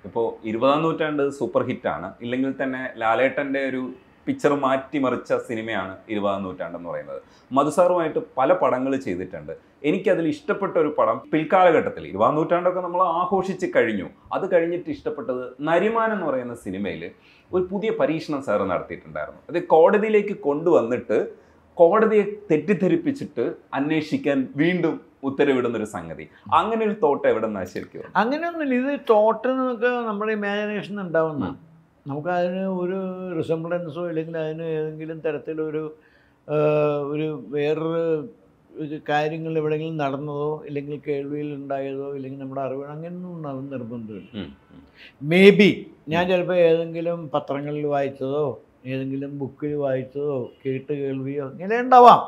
ഇപ്പോൾ ഇരുപതാം നൂറ്റാണ്ട് സൂപ്പർ ഹിറ്റാണ് ഇല്ലെങ്കിൽ തന്നെ ലാലേട്ടന്റെ ഒരു പിക്ചർ മാറ്റിമറിച്ച സിനിമയാണ് ഇരുപതാം നൂറ്റാണ്ട് എന്ന് പറയുന്നത്. മധുസാറുമായിട്ട് പല പടങ്ങൾ ചെയ്തിട്ടുണ്ട്. എനിക്കതിൽ ഇഷ്ടപ്പെട്ട ഒരു പടം പിൽക്കാലഘട്ടത്തിൽ ഇരുപതാം നൂറ്റാണ്ടൊക്കെ നമ്മൾ ആഘോഷിച്ച് കഴിഞ്ഞു. അത് കഴിഞ്ഞിട്ട് ഇഷ്ടപ്പെട്ടത് നരിമാൻ എന്ന് പറയുന്ന സിനിമയിൽ ഒരു പുതിയ പരീക്ഷണം സാറ് നടത്തിയിട്ടുണ്ടായിരുന്നു. അത് കോടതിയിലേക്ക് കൊണ്ടുവന്നിട്ട് കോടതിയെ തെറ്റിദ്ധരിപ്പിച്ചിട്ട് അന്വേഷിക്കാൻ വീണ്ടും ഉത്തരവിടുന്ന ഒരു സംഗതി. അങ്ങനെ ഒരു തോട്ട് എവിടെ നിന്നാ ശരിക്കും? അങ്ങനെയൊന്നുമില്ല. ഇത് നമുക്ക് നമ്മുടെ ഇമാജിനേഷൻ ഉണ്ടാവുന്ന. നമുക്ക് അതിന് ഒരു റിസംബ്ലൻസോ അല്ലെങ്കിൽ അതിന് ഏതെങ്കിലും തരത്തിലൊരു ഒരു വേറൊരു കാര്യങ്ങൾ എവിടെയെങ്കിലും നടന്നതോ ഇല്ലെങ്കിൽ കേൾവിയിൽ ഉണ്ടായതോ ഇല്ലെങ്കിൽ നമ്മുടെ അറിവ് അങ്ങനെയൊന്നും ഉണ്ടാവും നിർബന്ധമില്ല. മേ ബി ഞാൻ ചിലപ്പോൾ ഏതെങ്കിലും പത്രങ്ങളിൽ വായിച്ചതോ ഏതെങ്കിലും ബുക്കിൽ വായിച്ചതോ കേട്ട് കേൾവിയോ ഇങ്ങനെ ഉണ്ടാവാം.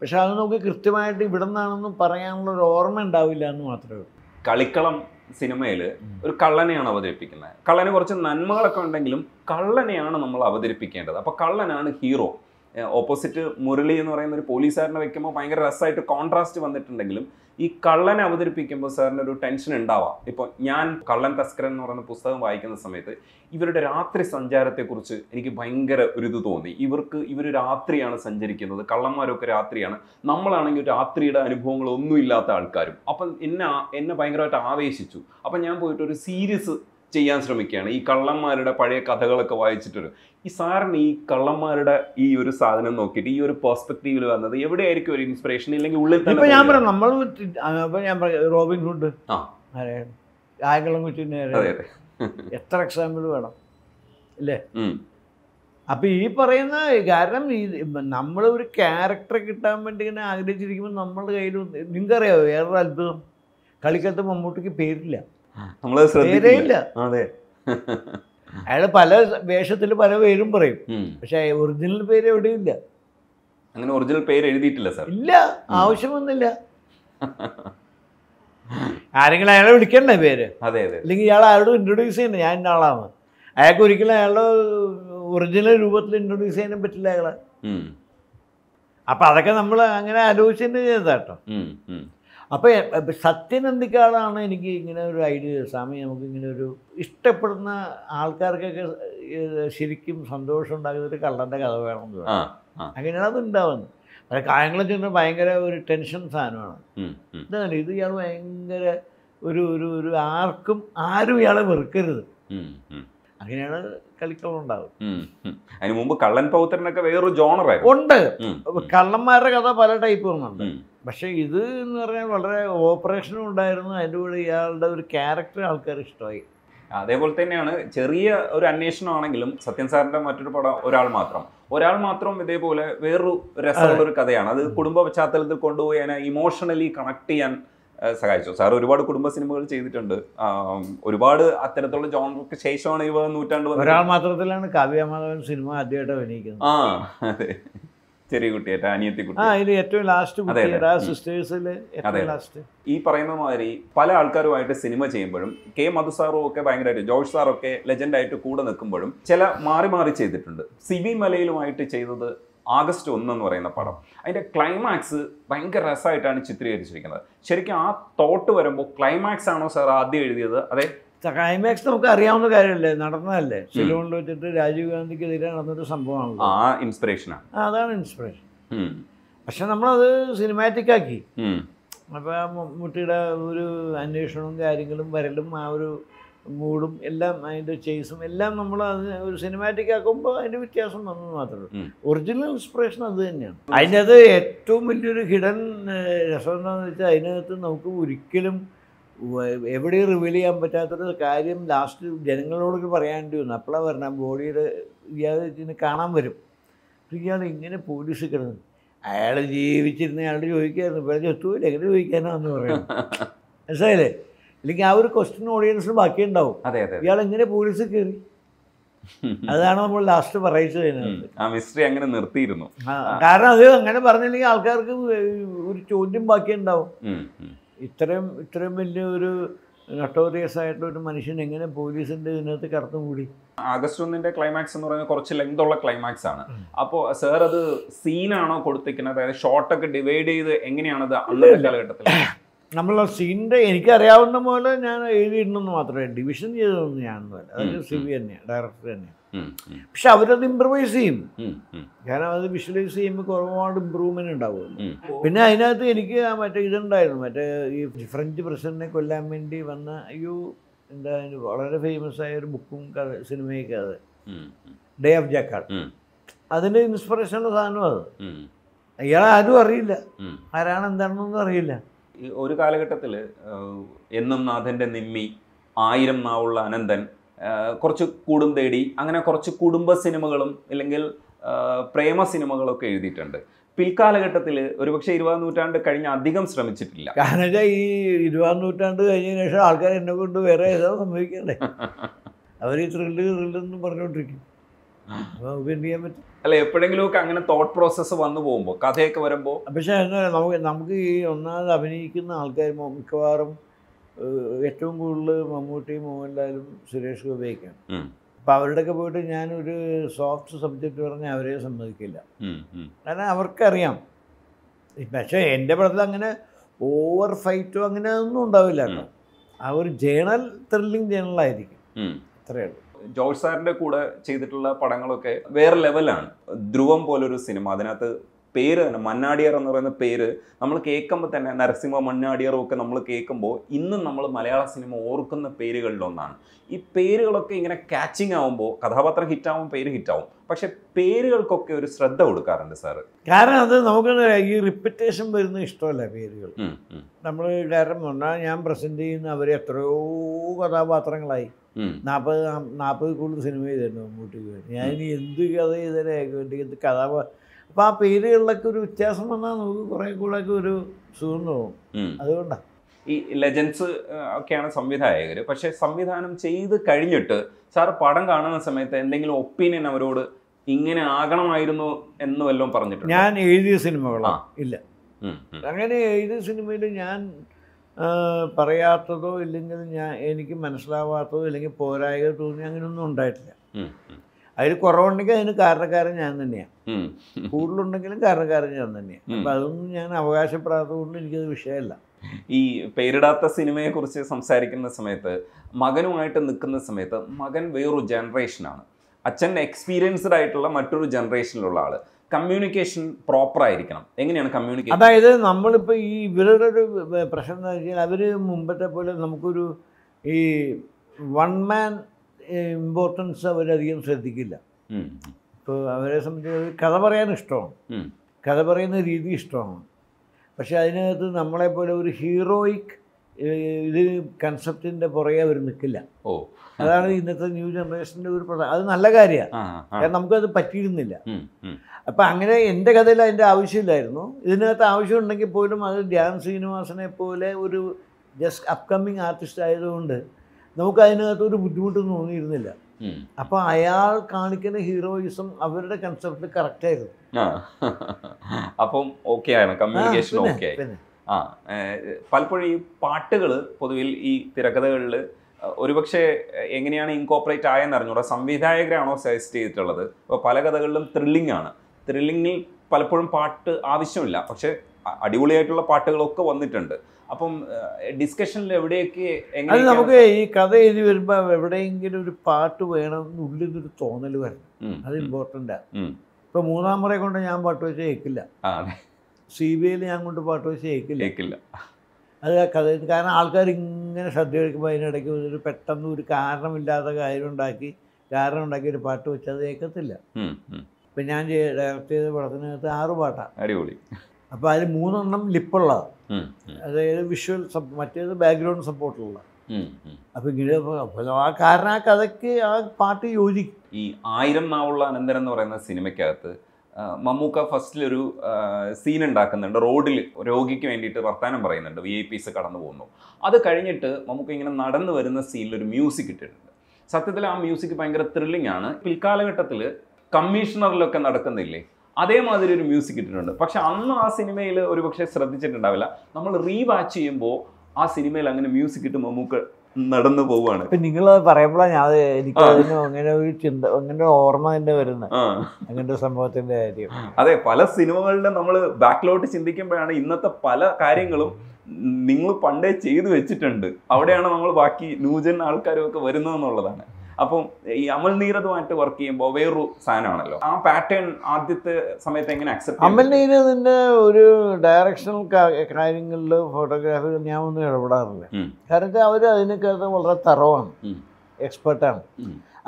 പക്ഷെ അത് നമുക്ക് കൃത്യമായിട്ട് ഇവിടെ നിന്നാണെന്നും പറയാനുള്ള ഒരു ഓർമ്മ ഉണ്ടാവില്ല എന്ന് മാത്രമേ ഉള്ളൂ. കളിക്കളം സിനിമയിൽ ഒരു കള്ളനെയാണ് അവതരിപ്പിക്കുന്നത്. കള്ളന് കുറച്ച് നന്മകളൊക്കെ ഉണ്ടെങ്കിലും കള്ളനെയാണ് നമ്മൾ അവതരിപ്പിക്കേണ്ടത്. അപ്പോൾ കള്ളനാണ് ഹീറോ. ഓപ്പോസിറ്റ് മുരളി എന്ന് പറയുന്ന ഒരു പോലീസുകാരനെ വെക്കുമ്പോൾ ഭയങ്കര രസമായിട്ട് കോൺട്രാസ്റ്റ് വന്നിട്ടുണ്ടെങ്കിലും ഈ കള്ളനെ അവതരിപ്പിക്കുമ്പോൾ സാറിന് ഒരു ടെൻഷൻ ഉണ്ടാവാം. ഇപ്പോൾ ഞാൻ കള്ളൻ തസ്കരൻ എന്ന് പറയുന്ന പുസ്തകം വായിക്കുന്ന സമയത്ത് ഇവരുടെ രാത്രി സഞ്ചാരത്തെക്കുറിച്ച് എനിക്ക് ഭയങ്കര ഒരു ഇത് തോന്നി. ഇവർക്ക് ഇവർ രാത്രിയാണ് സഞ്ചരിക്കുന്നത്. കള്ളന്മാരൊക്കെ രാത്രിയാണ്. നമ്മളാണെങ്കിൽ രാത്രിയുടെ അനുഭവങ്ങളൊന്നും ഇല്ലാത്ത ആൾക്കാരും. അപ്പം എന്നെ എന്നെ ഭയങ്കരമായിട്ട് ആവേശിച്ചു. അപ്പം ഞാൻ പോയിട്ട് ഒരു സീരീസ് ചെയ്യാൻ ശ്രമിക്കുകയാണ്. ഈ കള്ളന്മാരുടെ പഴയ കഥകളൊക്കെ വായിച്ചിട്ടൊരു ഈ സാറിന് ഈ കള്ളന്മാരുടെ ഈ ഒരു സാധനം നോക്കിയിട്ട് ഈ ഒരു പെർസ്പെക്റ്റീവിൽ വന്നത് എവിടെയായിരിക്കും ഒരു ഇൻസ്പിറേഷൻ ഇല്ലെങ്കിൽ ഉള്ളിൽ ഇപ്പൊ തന്നെ ഞാൻ? പറയാം നമ്മൾ ഞാൻ പറയാം റോബിൻ ഹുഡ്. ആ. ആയകളം എത്ര എക്സാമ്പിൾ വേണം. അല്ലേ. അപ്പൊ ഈ പറയുന്ന കാരണം ഈ നമ്മൾ ഒരു ക്യാരക്ടർ കിട്ടാൻ വേണ്ടി ഇങ്ങനെ ആഗ്രഹിച്ചിരിക്കുമ്പോൾ നമ്മളുടെ കയ്യിൽ നിങ്ങൾക്കറിയാമോ വേറൊരു അത്ഭുതം? കളിക്കത്ത് മമ്മൂട്ടിക്ക് പേരില്ല. പേരേ ശ്രദ്ധിക്കില്ല. അതെ. അയാൾ പല വേഷത്തിൽ പല പേരും പറയും. പക്ഷെ ഒറിജിനൽ പേര് എവിടെയും ഇല്ല. അങ്ങനെ ഒറിജിനൽ പേര് എഴുതിയിട്ടില്ല സാർ. ഇല്ല. ആവശ്യമൊന്നുമില്ല. ആരെങ്കിലും അയാളെ വിളിക്കണ്ടേ പേര്? അതെ അതെ. അല്ലെങ്കിൽ ഇയാൾ ആരോടും ഇൻട്രൊഡ്യൂസ് ചെയ്യണ്ട ഞാൻ ഇന്ന ആളാണ്. അയാൾക്ക് ഒരിക്കലും അയാളുടെ ഒറിജിനൽ രൂപത്തിൽ ഇൻട്രൊഡ്യൂസ് ചെയ്യാനും പറ്റില്ല അയാളെ. അപ്പൊ അതൊക്കെ നമ്മൾ അങ്ങനെ ആലോചിച്ചു ചെയ്തതാട്ടോ ഉം. ഉം. അപ്പോൾ സത്യൻ എന്തിക്കാളാണ് എനിക്ക് ഇങ്ങനെ ഒരു ഐഡിയ സ്വാമി നമുക്ക് ഇങ്ങനെ ഒരു ഇഷ്ടപ്പെടുന്ന ആൾക്കാർക്കൊക്കെ ശരിക്കും സന്തോഷം ഉണ്ടാകുന്ന ഒരു കള്ളന്റെ കഥ വേണമെന്ന്. അങ്ങനെയാണ് അത് ഉണ്ടാവുന്നത്. പക്ഷേ കായംകുളം ചെന്ന് ഭയങ്കര ഒരു ടെൻഷൻ സാധനമാണ്. എന്താണ് ഇത് ഇയാൾ ഭയങ്കര ഒരു ഒരു ഒരു ആർക്കും ആരും ഇയാളെ വെറുക്കരുത്. അങ്ങനെയാണ് കളിക്കളം ഉണ്ടാവും. അതിന് മുമ്പ് കള്ളൻ പൗത്രനൊക്കെ വേറൊരു ജോണറായിരുന്നു. ഉണ്ട്. കള്ളന്മാരുടെ കഥ പല ടൈപ്പ് വന്നുണ്ട് പക്ഷെ ഇത് എന്ന് പറഞ്ഞാൽ വളരെ ഓപ്പറേഷനും ഉണ്ടായിരുന്നു. അതിന്റെ കൂടെ ഇയാളുടെ ഒരു ക്യാരക്ടർ ആൾക്കാർ ഇഷ്ടമായി. അതേപോലെ തന്നെയാണ് ചെറിയ ഒരു അന്വേഷണമാണെങ്കിലും സത്യൻ സാറിന്റെ മറ്റൊരു പടം ഒരാൾ മാത്രം. ഒരാൾ മാത്രം ഇതേപോലെ വേറൊരു രസമുള്ള ഒരു കഥയാണ്. അത് കുടുംബ പശ്ചാത്തലത്തിൽ കൊണ്ടുപോയി അതിനെ ഇമോഷണലി കണക്ട് ചെയ്യാൻ സഹായിച്ചു. സാർ ഒരുപാട് കുടുംബ സിനിമകൾ ചെയ്തിട്ടുണ്ട്. ഒരുപാട് അത്തരത്തിലുള്ള ജോണർക്ക് ശേഷമാണ് ഇവ നൂറ്റാണ്ട്. ഒരാൾ മാത്രത്തിലാണ് കാവ്യമാധവൻ സിനിമ ആദ്യമായിട്ട് അഭിനയിക്കുന്നത്. ആ അതെ. ചെറിയ കുട്ടിയായിട്ട് അനിയത്തി കുട്ടി. ആ ഇത് ഏറ്റവും ലാസ്റ്റ്. സിസ്റ്റേഴ്സിൽ ലാസ്റ്റ് ഈ പറയുന്ന മാതിരി പല ആൾക്കാരുമായിട്ട് സിനിമ ചെയ്യുമ്പോഴും കെ മധു സാറും ഒക്കെ ഭയങ്കരമായിട്ട് ജോർജ് സാറൊക്കെ ലെജൻഡായിട്ട് കൂടെ നിൽക്കുമ്പോഴും ചില മാറി മാറി ചെയ്തിട്ടുണ്ട്. സിബി മലയിലുമായിട്ട് ചെയ്തത് ആഗസ്റ്റ് ഒന്ന് എന്ന് പറയുന്ന പടം. അതിന്റെ ക്ലൈമാക്സ് ഭയങ്കര രസമായിട്ടാണ് ചിത്രീകരിച്ചിരിക്കുന്നത്. ശരിക്കും ആ തോട്ട് വരുമ്പോൾ ക്ലൈമാക്സ് ആണോ സാർ ആദ്യം എഴുതിയത്? അതെ. ക്ലൈമാക്സ് നമുക്ക് അറിയാവുന്ന കാര്യമല്ലേ? നടന്നതല്ലേ? സിലോണിൽ വെച്ചിട്ട് രാജീവ് ഗാന്ധിക്കെതിരെ നടന്നൊരു സംഭവമാണല്ലോ. ആ ഇൻസ്പിറേഷനാണ് ആണ്. അതാണ് ഇൻസ്പിറേഷൻ പക്ഷെ നമ്മളത് സിനിമാറ്റിക് ആക്കി. അപ്പോൾ ആ മമ്മൂട്ടിയുടെ ഒരു അന്വേഷണവും കാര്യങ്ങളും വരലും ആ ഒരു മൂഡും എല്ലാം അതിന്റെ ചേസും എല്ലാം നമ്മൾ അത് ഒരു സിനിമാറ്റിക് ആക്കുമ്പോൾ അതിന്റെ വ്യത്യാസം വന്നു മാത്രമേ. ഉള്ളൂ. ഒറിജിനൽ ഇൻസ്പിറേഷൻ അത് തന്നെയാണ്. അതിനകത്ത് ഏറ്റവും വലിയൊരു ഹിഡൻ രസം എന്താണെന്ന് വെച്ചാൽ അതിനകത്ത് നമുക്ക് ഒരിക്കലും എവിടെയും റിവീൽ ചെയ്യാൻ പറ്റാത്തൊരു കാര്യം ലാസ്റ്റ് ജനങ്ങളോട് പറയാണ്ടി വന്നു. അപ്പോഴാണ് വരണം ബോഡിയുടെ ഇയാൾ കാണാൻ വരും. ഇയാൾ ഇങ്ങനെ പോലീസ് കിടന്നു അയാൾ ജീവിച്ചിരുന്ന അയാളോട് ചോദിക്കായിരുന്നു ഇവിടെ ചെത്തുമില്ല എങ്ങനെ ചോദിക്കാനോ എന്ന് പറയുന്നത് മനസ്സിലായില്ലേ? അല്ലെങ്കിൽ ആ ഒരു ക്വസ്റ്റ്യൻ ഓഡിയൻസിന് ബാക്കിയുണ്ടാവും. അതെ അതെ ഇയാൾ എങ്ങനെ പോലീസ് കയറി അതാണ് നമ്മൾ ലാസ്റ്റ് പറയിച്ചത്. ആ മിസ്റ്ററി അങ്ങനെ നിർത്തിയിരുന്നു. കാരണം അത് അങ്ങനെ പറഞ്ഞില്ലെങ്കിൽ ആൾക്കാർക്ക് ഒരു ചോദ്യം ബാക്കിയുണ്ടാവും. ഇത്രയും ഇത്രയും വലിയ ഒരു നട്ടോറിയസ് ആയിട്ടുള്ള ഒരു മനുഷ്യൻ എങ്ങനെ പോലീസിന്റെ ഇതിനകത്ത് കടന്നുകൂടി? ആഗസ്റ്റ് ഒന്നിന്റെ ക്ലൈമാക്സ് എന്ന് പറയുന്നത് കുറച്ച് ലെങ്ത് ഉള്ള ക്ലൈമാക്സ് ആണ്. അപ്പോ അപ്പോൾ സാർ അത് സീനാണോ കൊടുത്തിരിക്കുന്നത്? അതായത് ഷോർട്ടൊക്കെ ഡിവൈഡ് ചെയ്ത് എങ്ങനെയാണത് അന്നത്തെ കാലഘട്ടത്തിൽ നമ്മൾ സീനിന്റെ എനിക്കറിയാവുന്ന പോലെ ഞാൻ എഴുതിയിട്ടുണ്ടെന്ന് മാത്രമേ ഡിവിഷൻ ചെയ്തതൊന്നും ഞാനൊന്നുമല്ല. അതൊക്കെ ഉം, സി വി തന്നെയാണ് ഡയറക്ടർ തന്നെയാണ്. പക്ഷെ അവരത് ഇമ്പ്രവൈസ് ചെയ്യും. ഞാൻ കാരണം അത് വിഷ്വലൈസ് ചെയ്യുമ്പോൾ കുറവാട് ഇമ്പ്രൂവ്മെന്റ് ഉണ്ടാവും പിന്നെ അതിനകത്ത് എനിക്ക് മറ്റേ ഇതുണ്ടായിരുന്നു. മറ്റേ ഈ ഫ്രഞ്ച് പ്രസിഡന്റിനെ കൊല്ലാൻ വേണ്ടി വന്ന അയ്യോ എന്താ വളരെ ഫേമസ് ആയ ഒരു ബുക്കും കഥ സിനിമയൊക്കെ അത്. ഡേ ഓഫ് ജാക്കാർഡ് ഉം, അതിന്റെ ഇൻസ്പിറേഷനുള്ള സാധനം അത്. ഇയാൾ ആരും അറിയില്ല. ആരാണ് എന്താണെന്നൊന്നും അറിയില്ല. ഒരു കാലഘട്ടത്തിൽ എന്നും നാഥന്റെ നിമ്മി ആയിരം നാവുള്ള അനന്തൻ കുറച്ച് കൂടും തേടി അങ്ങനെ കുറച്ച് കുടുംബ സിനിമകളും അല്ലെങ്കിൽ പ്രേമ സിനിമകളൊക്കെ എഴുതിയിട്ടുണ്ട്. പിൽക്കാലഘട്ടത്തിൽ ഒരുപക്ഷെ ഇരുപതാം നൂറ്റാണ്ട് കഴിഞ്ഞ് അധികം ശ്രമിച്ചിട്ടില്ല. കാരണം വെച്ചാൽ ഈ ഇരുപതാം നൂറ്റാണ്ട് കഴിഞ്ഞതിന് ശേഷം ആൾക്കാർ എന്നെ കൊണ്ട് വേറെ ഏതാ സംഭവിക്കണ്ടേ അവർ ഈ ത്രില്ല് ത്രില്ലെന്ന് പറഞ്ഞുകൊണ്ടിരിക്കും അപ്പോൾ എപ്പോഴെങ്കിലും ഒക്കെ അങ്ങനെ തോട്ട് പ്രോസസ്സ് വന്നു പോകുമ്പോൾ കഥയൊക്കെ വരുമ്പോൾ പക്ഷേ നമുക്ക് നമുക്ക് ഈ ഒന്നാമത് അഭിനയിക്കുന്ന ആൾക്കാർ മിക്കവാറും ഏറ്റവും കൂടുതൽ മമ്മൂട്ടി മോഹൻലാലും സുരേഷ് ഗോപിയൊക്കെയാണ് അപ്പോൾ അവരുടെയൊക്കെ പോയിട്ട് ഞാനൊരു സോഫ്റ്റ് സബ്ജക്റ്റ് പറഞ്ഞാൽ അവരെ സമ്മതിക്കില്ല. കാരണം അവർക്കറിയാം. പക്ഷേ എന്റെ പടത്തിൽ അങ്ങനെ ഓവർ ഫൈറ്റോ അങ്ങനെ ഒന്നും ഉണ്ടാവില്ല കേട്ടോ. ആ ഒരു ജേണൽ ത്രില്ലിംഗ് ജേണലായിരിക്കും അത്രയേ ഉള്ളൂ. ജോർജ് സാറിന്റെ കൂടെ ചെയ്തിട്ടുള്ള പടങ്ങളൊക്കെ വേറെ ലെവലാണ്. ധ്രുവം പോലൊരു സിനിമ അതിനകത്ത് പേര് തന്നെ മണ്ണാടിയർ എന്ന് പറയുന്ന പേര് നമ്മൾ കേൾക്കുമ്പോൾ തന്നെ നരസിംഹ മണ്ണാടിയറും ഒക്കെ നമ്മൾ കേൾക്കുമ്പോൾ ഇന്നും നമ്മൾ മലയാള സിനിമ ഓർക്കുന്ന പേരുകളിലൊന്നാണ്. ഈ പേരുകളൊക്കെ ഇങ്ങനെ കാച്ചിങ് ആവുമ്പോൾ കഥാപാത്രം ഹിറ്റാവും പേര് ഹിറ്റാവും പക്ഷെ പേരുകൾക്കൊക്കെ ഒരു ശ്രദ്ധ കൊടുക്കാറുണ്ട് സാറ് കാരണം അത് നമുക്ക് ഈ റിപ്പിറ്റേഷൻ വരുന്ന ഇഷ്ടമല്ല പേരുകൾ. നമ്മൾ കാരണം പറഞ്ഞാൽ ഞാൻ പ്രസന്റ് ചെയ്യുന്ന അവർ എത്രയോ കഥാപാത്രങ്ങളായി. നാൽപ്പത് നാൽപ്പത് കൂടുതൽ സിനിമ ചെയ്തിട്ടുണ്ട് മമ്മൂട്ടിക്ക് വേണ്ടി? ഞാൻ ഇനി എന്ത് കഥ ചെയ്തതിനൊക്കെ വേണ്ടി എന്ത് കഥ അപ്പോൾ ആ പേരുകളിലൊക്കെ ഒരു വ്യത്യാസം വന്നാൽ നമുക്ക് കുറേ കൂടെ ഒക്കെ ഒരു സുഖം തോന്നും. അതുകൊണ്ടാണ് ഈ ലെജൻസ് ഒക്കെയാണ് സംവിധായകർ. പക്ഷെ സംവിധാനം ചെയ്ത് കഴിഞ്ഞിട്ട് സാർ പടം കാണുന്ന സമയത്ത് എന്തെങ്കിലും ഒപ്പീനിയൻ അവരോട് ഇങ്ങനെ ആകണമായിരുന്നു എന്ന് വല്ലതും പറഞ്ഞിട്ടുണ്ട്? ഞാൻ എഴുതിയ സിനിമകളാണ് ഇല്ല. അങ്ങനെ എഴുതിയ സിനിമയിൽ ഞാൻ പറയാത്തതോ ഇല്ലെങ്കിൽ ഞാൻ എനിക്ക് മനസ്സിലാവാത്തതോ ഇല്ലെങ്കിൽ പോരായക തോന്നി അങ്ങനെയൊന്നും ഉണ്ടായിട്ടില്ല. അതിൽ കുറവുണ്ടെങ്കിൽ അതിന് കാരണക്കാരൻ ഞാൻ തന്നെയാണ് കൂടുതലുണ്ടെങ്കിലും കാരണക്കാരൻ ഞാൻ തന്നെയാണ്. അപ്പം അതൊന്നും ഞാൻ അവകാശപ്പെടാത്തതുകൊണ്ട് എനിക്കത് വിഷയമല്ല ഈ പേരിടാത്ത സിനിമയെക്കുറിച്ച് സംസാരിക്കുന്ന സമയത്ത് മകനുമായിട്ട് നിൽക്കുന്ന സമയത്ത് മകൻ വേറൊരു ജനറേഷനാണ് അച്ഛൻ എക്സ്പീരിയൻസ്ഡ് ആയിട്ടുള്ള മറ്റൊരു ജനറേഷനിലുള്ള ആൾ. കമ്മ്യൂണിക്കേഷൻ പ്രോപ്പർ ആയിരിക്കണം. എങ്ങനെയാണ് കമ്മ്യൂണിക്കേഷൻ അതായത് നമ്മളിപ്പോൾ ഈ ഇവരുടെ ഒരു പ്രശ്നം എന്ന് വെച്ചാൽ അവർ മുമ്പത്തെ പോലെ നമുക്കൊരു ഈ വൺ മാൻ ഇമ്പോർട്ടൻസ് അവരധികം ശ്രദ്ധിക്കില്ല. ഇപ്പോൾ അവരെ സംബന്ധിച്ച് കഥ പറയാൻ ഇഷ്ടമാണ്. കഥ പറയുന്ന രീതി ഇഷ്ടമാണ്. പക്ഷേ അതിനകത്ത് നമ്മളെപ്പോലെ ഒരു ഹീറോയിക് ഇത് കൺസെപ്റ്റിന്റെ പുറകെ അവർ നിൽക്കില്ല ഓ. അതാണ് ഇന്നത്തെ ന്യൂ ജനറേഷന്റെ ഒരു പ്രധാന അത് നല്ല കാര്യമാണ് കാരണം നമുക്കത് പറ്റിയിരുന്നില്ല. അപ്പം അങ്ങനെ എന്റെ കഥയിൽ അതിന്റെ ആവശ്യമില്ലായിരുന്നു. ഇതിനകത്ത് ആവശ്യമുണ്ടെങ്കിൽ പോലും അത് ധ്യാൻ ശ്രീനിവാസനെ പോലെ ഒരു ജസ്റ്റ് അപ്കമ്മിങ് ആർട്ടിസ്റ്റ് ആയതുകൊണ്ട് നമുക്ക് അതിനകത്ത് ഒരു ബുദ്ധിമുട്ട് തോന്നിയിരുന്നില്ല. അപ്പോൾ അയാൾ കാണിക്കുന്ന ഹീറോയിസം അവരുടെ കൺസെപ്റ്റ് കറക്റ്റായിരുന്നു ആയിരുന്നു. അപ്പം ഓക്കെ ആണ് കമ്മ്യൂണിക്കേഷൻ ഓക്കെ ആയി. ആ പലപ്പോഴും ഈ പാട്ടുകൾ പൊതുവിൽ ഈ തിരക്കഥകളിൽ ഒരുപക്ഷെ എങ്ങനെയാണ് ഇൻകോപ്പറേറ്റ് ആയെന്ന് അറിഞ്ഞൂടെ. സംവിധായകരാണോ സജസ്റ്റ് ചെയ്തിട്ടുള്ളത്. അപ്പോൾ പല കഥകളിലും ത്രില്ലിംഗ് ആണ്. ത്രില്ലിങ്ങിൽ പലപ്പോഴും പാട്ട് ആവശ്യമില്ല. പക്ഷെ അടിപൊളിയായിട്ടുള്ള പാട്ടുകളൊക്കെ വന്നിട്ടുണ്ട്. അപ്പം ഡിസ്കഷനിൽ എവിടെയൊക്കെ അത് എങ്ങനെ നമുക്ക് ഈ കഥ എഴുതി വരുമ്പോൾ എവിടെയെങ്കിലും ഒരു പാട്ട് വേണമെന്ന് നിന്നൊരു തോന്നൽ വരണം. അത് ഇമ്പോർട്ടന്റാണ് ഇപ്പം മൂന്നാം മുറയെ കൊണ്ട് ഞാൻ പാട്ട് വെച്ച് കേൾക്കില്ല സി ബി ഐയിൽ ഞാൻ കൊണ്ട് പാട്ട് വെച്ച് കേൾക്കില്ല. കേൾക്കില്ല. അത് കഥ കാരണം ആൾക്കാർ ഇങ്ങനെ ശ്രദ്ധ എടുക്കുമ്പോൾ അതിനിടയ്ക്ക് ഒരു പെട്ടെന്ന് ഒരു കാരണമില്ലാത്ത കാര്യം ഉണ്ടാക്കി കാരണം ഉണ്ടാക്കി ഒരു പാട്ട് വെച്ച് അത് കേൾക്കത്തില്ല. ഇപ്പം ഞാൻ ഡയറക്റ്റ് ചെയ്ത പടത്തിനകത്ത് ആറ് പാട്ടാണ് അടിപൊളി. അപ്പോൾ അതിൽ മൂന്നെണ്ണം ലിപ്പുള്ളതാണ്. അതായത് വിഷ്വൽ മറ്റേത് ബാക്ക്ഗ്രൗണ്ട് സപ്പോർട്ടുള്ള. അപ്പോൾ ഇങ്ങനെ ആ കാരണം ആ കഥയ്ക്ക് ആ പാട്ട് യോജിക്കും. ഈ ആയിരം നാവുള്ള അനന്തരം എന്ന് പറയുന്ന സിനിമയ്ക്കകത്ത് മമ്മൂക്ക ഫസ്റ്റിലൊരു സീൻ ഉണ്ടാക്കുന്നുണ്ട് റോഡിൽ രോഗിക്ക് വേണ്ടിയിട്ട് വർത്തമാനം പറയുന്നുണ്ട്. വി ഐ പീസ് കടന്നു പോകുന്നു. അത് കഴിഞ്ഞിട്ട് മമ്മൂക്ക ഇങ്ങനെ നടന്നു വരുന്ന സീനിൽ ഒരു മ്യൂസിക് ഇട്ടിട്ടുണ്ട്. സത്യത്തിൽ ആ മ്യൂസിക് ഭയങ്കര ത്രില്ലിംഗ് ആണ്. പിൽക്കാലഘട്ടത്തിൽ കമ്മീഷണറിലൊക്കെ നടക്കുന്നില്ലേ അതേമാതിരി ഒരു മ്യൂസിക് ഇട്ടിട്ടുണ്ട്. പക്ഷെ അന്ന് ആ സിനിമയിൽ ഒരു പക്ഷേ ശ്രദ്ധിച്ചിട്ടുണ്ടാവില്ല. നമ്മൾ റീവാച്ച് ചെയ്യുമ്പോൾ ആ സിനിമയിൽ അങ്ങനെ മ്യൂസിക് ഇട്ട് മമ്മൂക്ക നടന്നു പോവാണ് നിങ്ങൾ പറയുമ്പോഴാണ് ഞാൻ എനിക്ക് അതിന് അങ്ങനെ ഒരു ചിന്ത അങ്ങനെ ഓർമ്മ തന്നെ വരുന്നത് അങ്ങനത്തെ സംഭവത്തിന്റെ കാര്യം. അതെ പല സിനിമകളിലും നമ്മൾ ബാക്കിലോട്ട് ചിന്തിക്കുമ്പോഴാണ് ഇന്നത്തെ പല കാര്യങ്ങളും നിങ്ങൾ പണ്ടേ ചെയ്തു വെച്ചിട്ടുണ്ട്. അവിടെയാണ് നമ്മൾ ബാക്കി ന്യൂജൻ ആൾക്കാരും ഒക്കെ വരുന്നതെന്നുള്ളതാണ്. അപ്പം ഈ അമൽ നീരതുമായിട്ട് വർക്ക് ചെയ്യുമ്പോൾ വേറൊരു സാധനമാണല്ലോ. ആ പാറ്റേൺ ആദ്യത്തെ സമയത്ത് എങ്ങനെ അക്സെപ്റ്റ് അമൽ നീരതിന്റെ ഒരു ഡയറക്ഷണൽ കാര്യങ്ങളിൽ ഫോട്ടോഗ്രാഫി ഞാൻ ഒന്നും ഇടപെടാറില്ല. കാരണം അവർ അതിനൊക്കെ വളരെ തറവാണ്. എക്സ്പേർട്ടാണ്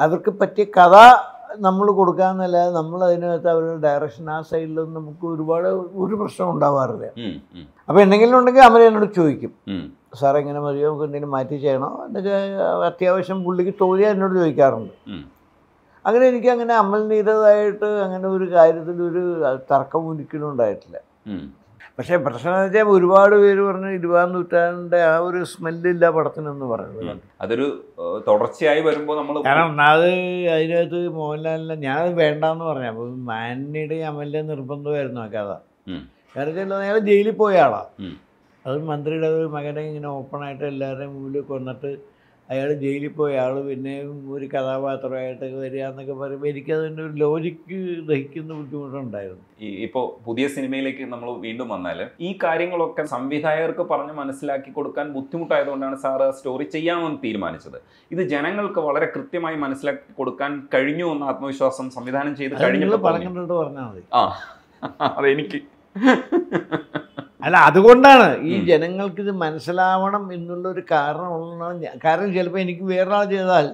അവർക്ക് പറ്റിയ കഥ നമ്മൾ കൊടുക്കാന്നല്ലാതെ നമ്മൾ അതിനകത്ത് അവരുടെ ഡയറക്ഷൻ ആ സൈഡിൽ നമുക്ക് ഒരുപാട് ഒരു പ്രശ്നം ഉണ്ടാവാറില്ല. അപ്പോൾ എന്തെങ്കിലും ഉണ്ടെങ്കിൽ അവരെന്നോട് എന്നോട് ചോദിക്കും. സാർ എങ്ങനെ മതിയോ നമുക്ക് എന്തെങ്കിലും മാറ്റി ചെയ്യണോ? എന്നൊക്കെ അത്യാവശ്യം പുള്ളിക്ക് തോന്നിയാൽ എന്നോട് ചോദിക്കാറുണ്ട്. അങ്ങനെ എനിക്ക് അങ്ങനെ അമൽ നീരതായിട്ട് അങ്ങനെ ഒരു കാര്യത്തിൽ ഒരു തർക്കം ഒരിക്കലും ഉണ്ടായിട്ടില്ല. പക്ഷേ പ്രശ്നം എന്ന് വെച്ചാൽ ഒരുപാട് പേര് പറഞ്ഞു ഇരുപതാം നൂറ്റാണ്ടിന്റെ ആ ഒരു സ്മെല്ലില്ല പടത്തിനെന്ന് പറയുന്നത് അതൊരു തുടർച്ചയായി വരുമ്പോൾ നമ്മൾ കാരണം ഒന്നാമത് അതിനകത്ത് മോഹൻലാലിനെ ഞാനത് വേണ്ടാന്ന് പറഞ്ഞു. അപ്പോൾ മാനിയുടെ അമലിന്റെ നിർബന്ധമായിരുന്നു ആ കഥ. കാരണം വെച്ചാൽ അയാൾ ജയിലിൽ പോയ ആളാണ്. അത് മന്ത്രിയുടെ ഒരു മകനെ ഇങ്ങനെ ഓപ്പണായിട്ട് എല്ലാവരുടെയും മുമ്പിൽ കൊന്നിട്ട് അയാൾ ജയിലിൽ പോയി. ആൾ പിന്നെ ഒരു കഥാപാത്രമായിട്ട് വരിക എന്നൊക്കെ പറയുമ്പോൾ എനിക്കതിന്റെ ഒരു ലോജിക്ക് ദഹിക്കുന്ന ബുദ്ധിമുട്ടുണ്ടായിരുന്നു. ഈ ഇപ്പോൾ പുതിയ സിനിമയിലേക്ക് നമ്മൾ വീണ്ടും വന്നാൽ ഈ കാര്യങ്ങളൊക്കെ സംവിധായകർക്ക് പറഞ്ഞ് മനസ്സിലാക്കി കൊടുക്കാൻ ബുദ്ധിമുട്ടായതുകൊണ്ടാണ് സാറ് സ്റ്റോറി ചെയ്യാമെന്ന് തീരുമാനിച്ചത്. ഇത് ജനങ്ങൾക്ക് വളരെ കൃത്യമായി മനസ്സിലാക്കി കൊടുക്കാൻ കഴിഞ്ഞു എന്ന ആത്മവിശ്വാസം സംവിധാനം ചെയ്ത് കഴിഞ്ഞു. പറഞ്ഞാൽ മതി. ആ അതെനിക്ക്. അല്ല അതുകൊണ്ടാണ് ഈ ജനങ്ങൾക്ക് ഇത് മനസ്സിലാവണം എന്നുള്ളൊരു കാരണം ഉള്ളതാണ് കാരണം ചിലപ്പോൾ എനിക്ക് വേറൊരാൾ ചെയ്താൽ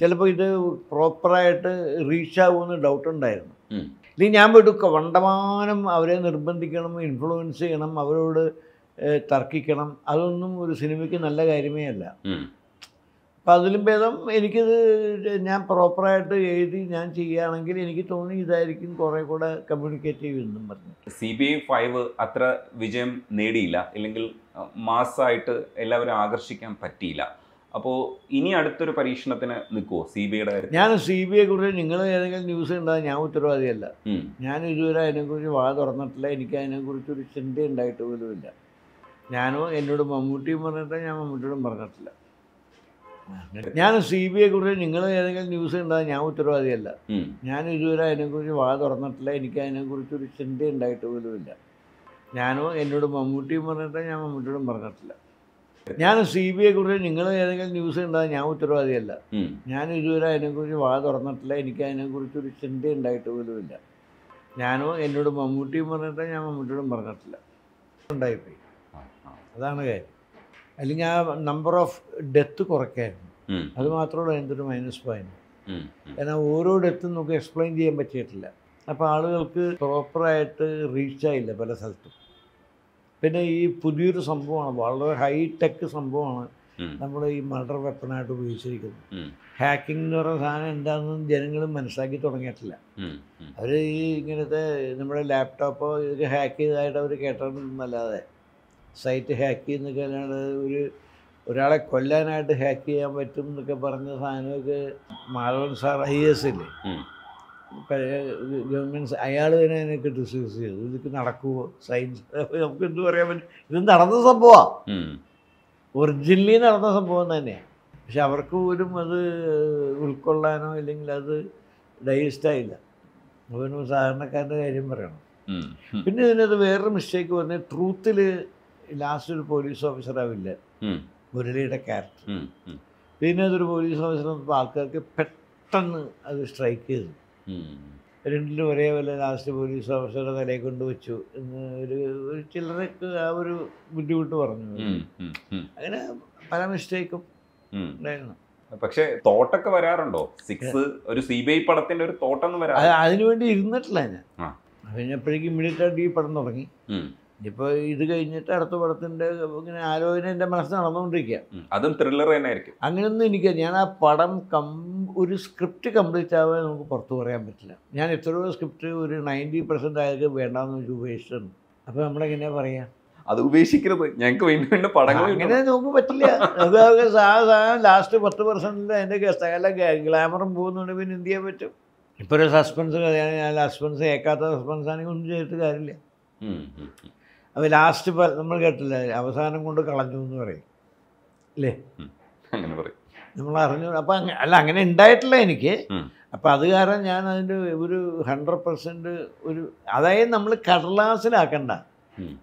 ചിലപ്പോൾ ഇത് പ്രോപ്പറായിട്ട് റീച്ച് ആകുമെന്ന് ഡൗട്ട് ഉണ്ടായിരുന്നു. ഇനി ഇല്ലെങ്കിൽ ഞാൻ പോയിട്ട് വണ്ടമാനം അവരെ നിർബന്ധിക്കണം ഇൻഫ്ലുവൻസ് ചെയ്യണം അവരോട് തർക്കിക്കണം അതൊന്നും ഒരു സിനിമയ്ക്ക് നല്ല കാര്യമേ അല്ല. അപ്പം അതിലും ഭേദം എനിക്കിത് ഞാൻ പ്രോപ്പറായിട്ട് എഴുതി ഞാൻ ചെയ്യുകയാണെങ്കിൽ എനിക്ക് തോന്നി ഇതായിരിക്കും കുറേ കൂടെ കമ്മ്യൂണിക്കേറ്റീവ് എന്നും പറഞ്ഞു. സി ബി ഐ ഫൈവ് അത്ര വിജയം നേടിയില്ല. ഇല്ലെങ്കിൽ മാസമായിട്ട് എല്ലാവരും ആകർഷിക്കാൻ പറ്റിയില്ല. അപ്പോൾ ഇനി അടുത്തൊരു പരീക്ഷണത്തിന് നിൽക്കുമോ സി ബി ഐയുടെ ഞാൻ സി ബി ഐ കുറിച്ച് നിങ്ങൾ ഏതെങ്കിലും ന്യൂസ് ഉണ്ടാകും ഞാൻ ഉത്തരവാദിയല്ല. ഞാൻ ഇതുവരെ അതിനെക്കുറിച്ച് വാ തുറന്നിട്ടില്ല. എനിക്ക് അതിനെക്കുറിച്ച് ഒരു ചിന്ത ഉണ്ടായിട്ട് പോലുമില്ല. ഞാനോ എന്നോട് മമ്മൂട്ടിയും പറഞ്ഞിട്ട് ഞാൻ മമ്മൂട്ടിയോടും പറഞ്ഞിട്ടില്ല. ഞാൻ സി ബി ഐ കുറിച്ച് നിങ്ങൾ ഏതെങ്കിലും ന്യൂസ് ഉണ്ടാകും ഞാൻ ഉത്തരവാദിയല്ല. ഞാൻ ഇതുവരെ അതിനെക്കുറിച്ച് വാ തുറന്നിട്ടില്ല. എനിക്ക് അതിനെക്കുറിച്ച് ഒരു ചിന്ത ഉണ്ടായിട്ട് പോലുമില്ല ഞാനോ എന്നോട് മമ്മൂട്ടിയും പറഞ്ഞിട്ട് ഞാൻ മമ്മൂട്ടിയോടും പറഞ്ഞിട്ടില്ല. ഞാൻ സി ബി ഐ കുറിച്ച് നിങ്ങൾ ഏതെങ്കിലും ന്യൂസ് ഉണ്ടാകും ഞാൻ ഉത്തരവാദിയല്ല. ഞാൻ ഇതുവരെ അതിനെക്കുറിച്ച് വാ തുറന്നിട്ടില്ല. എനിക്ക് അതിനെക്കുറിച്ച് ഒരു ചിന്ത ഉണ്ടായിട്ട് പോലുമില്ല ഞാനോ എന്നോട് മമ്മൂട്ടിയും പറഞ്ഞിട്ട് ഞാൻ മമ്മൂട്ടിയോടും പറഞ്ഞിട്ടില്ല. ഉണ്ടായിപ്പോയി. അതാണ് കാര്യം. അല്ലെങ്കിൽ ആ നമ്പർ ഓഫ് ഡെത്ത് കുറയ്ക്കായിരുന്നു. അത് മാത്രമല്ല എന്റെ ഒരു മൈനസ് പോയിന്റ്. കാരണം ഓരോ ഡെത്തും നമുക്ക് എക്സ്പ്ലെയിൻ ചെയ്യാൻ പറ്റിയിട്ടില്ല അപ്പോൾ ആളുകൾക്ക് പ്രോപ്പറായിട്ട് റീച്ചായില്ല പല സ്ഥലത്തും പിന്നെ ഈ പുതിയൊരു സംഭവമാണ് വളരെ ഹൈടെക് സംഭവമാണ് നമ്മൾ ഈ മർഡർ വെപ്പണായിട്ട് ഉപയോഗിച്ചിരിക്കുന്നത്. ഹാക്കിംഗ് എന്ന് പറയുന്ന സാധനം എന്താണെന്ന് ജനങ്ങൾ മനസ്സിലാക്കി തുടങ്ങിയിട്ടില്ല. അവർ ഈ ഇങ്ങനത്തെ നമ്മുടെ ലാപ്ടോപ്പോ ഇതൊക്കെ ഹാക്ക് ചെയ്തതായിട്ട് അവർ കേട്ടിട്ടുണ്ടെന്നല്ലാതെ സൈറ്റ് ഹാക്ക് ചെയ്യുന്നൊക്കെ അല്ലാണ്ട് ഒരു ഒരാളെ കൊല്ലാനായിട്ട് ഹാക്ക് ചെയ്യാൻ പറ്റും എന്നൊക്കെ പറഞ്ഞ സാധനമൊക്കെ മാധവൻ സാർ ഐ എസ് ഇല്ലേ? ഗവൺമെന്റ്സ് ഗവൺമെന്റ് അയാൾ തന്നെ അതിനൊക്കെ ഡിസ്കസ് ചെയ്തു. ഇതൊക്കെ നടക്കുമോ സയൻസ് നമുക്ക് എന്ത് പറയാൻ പറ്റും? ഇത് നടന്ന സംഭവമാണ് ഒറിജിനലി നടന്ന സംഭവം തന്നെയാണ് പക്ഷെ അവർക്ക് പോലും അത് ഉൾക്കൊള്ളാനോ ഇല്ലെങ്കിൽ അത് ഡൈജസ്റ്റായില്ല അവന് സാധാരണക്കാരന്റെ കാര്യം പറയണം. പിന്നെ ഇതിനകത്ത് വേറൊരു മിസ്റ്റേക്ക് വന്നത് ട്രൂത്തിൽ ലാസ്റ്റ് ഒരു പോലീസ് ഓഫീസറാവില്ല. മുരളിയുടെ ക്യാരക്ടർ. പിന്നെ അതൊരു പോലീസ് ഓഫീസർ വന്നപ്പോൾ ആൾക്കാർക്ക് പെട്ടെന്ന് അത് സ്ട്രൈക്ക് ചെയ്തു. രണ്ടിലും ഒരേ ഒരേപോലെ ലാസ്റ്റ് പോലീസ് ഓഫീസറുടെ തലയിൽ കൊണ്ടുവച്ചു എന്ന് ഒരു ഒരു ചിലരൊക്കെ ആ ഒരു ബുദ്ധിമുട്ട് പറഞ്ഞു. അങ്ങനെ പല മിസ്റ്റേക്കും ഉണ്ടായിരുന്നു. പക്ഷെ തോട്ടൊക്കെ വരാറുണ്ടോ? സിക്സ് ഒരു സി ബി ഐ പടത്തിന്റെ ഒരു തോട്ടം വരാ അതിനുവേണ്ടി അതിനു വേണ്ടി ഇരുന്നിട്ടില്ല ഞാൻ. പിന്നെ എപ്പോഴേക്കും ഇമ്മീഡിയറ്റ് ആയിട്ട് ഈ പടം തുടങ്ങി. ഇപ്പോൾ ഇത് കഴിഞ്ഞിട്ട് അടുത്ത പടത്തിന്റെ ഇങ്ങനെ ആലോചന എന്റെ മനസ്സിൽ നടന്നുകൊണ്ടിരിക്കുക. അതും ത്രില്ലർ തന്നെ ആയിരിക്കും അങ്ങനെയൊന്നും എനിക്ക് ഞാൻ ആ പടം കം ഒരു സ്ക്രിപ്റ്റ് കംപ്ലീറ്റ് ആവാൻ നമുക്ക് പുറത്ത് പറയാൻ പറ്റില്ല. ഞാൻ എത്രയോ സ്ക്രിപ്റ്റ് ഒരു നയന്റി പെർസെന്റ് ആയത് വേണ്ടാന്ന് വെച്ച് ഉപേക്ഷിച്ചിട്ടുണ്ട്. അപ്പോൾ നമ്മളെങ്ങനെയാ പറയുക അത് ഉപേക്ഷിക്കരുത്. ഞങ്ങൾക്ക് വീണ്ടും വീണ്ടും പടങ്ങൾ അങ്ങനെ നമുക്ക് പറ്റില്ല. അതൊക്കെ സാധാരണ ലാസ്റ്റ് പത്ത് പെർസെന്റിൽ അതിന്റെ സകല ഗ്ലാമറും പോകുന്നുണ്ട് പിന്നെ എന്ത് ചെയ്യാൻ പറ്റും? ഇപ്പോൾ ഒരു സസ്പെൻസ് കഥയാണ് ഞാൻ സസ്പെൻസ് ഏക്കാത്ത സസ്പെൻസ് ആണെങ്കിൽ ഒന്നും ചെയ്തിട്ട് കാര്യമില്ല. അപ്പോൾ ലാസ്റ്റ് നമ്മൾ കേട്ടില്ല അവസാനം കൊണ്ട് കളഞ്ഞു എന്ന് പറയും. അല്ലേ അങ്ങനെ പറയും. നമ്മൾ അറിഞ്ഞു. അപ്പം അല്ല അങ്ങനെ ഉണ്ടായിട്ടില്ല എനിക്ക്. അപ്പം അത് കാരണം ഞാൻ അതിന്റെ ഒരു ഹൺഡ്രഡ് പെർസെന്റ് ഒരു അതായത് നമ്മൾ കടലാസിലാക്കണ്ട.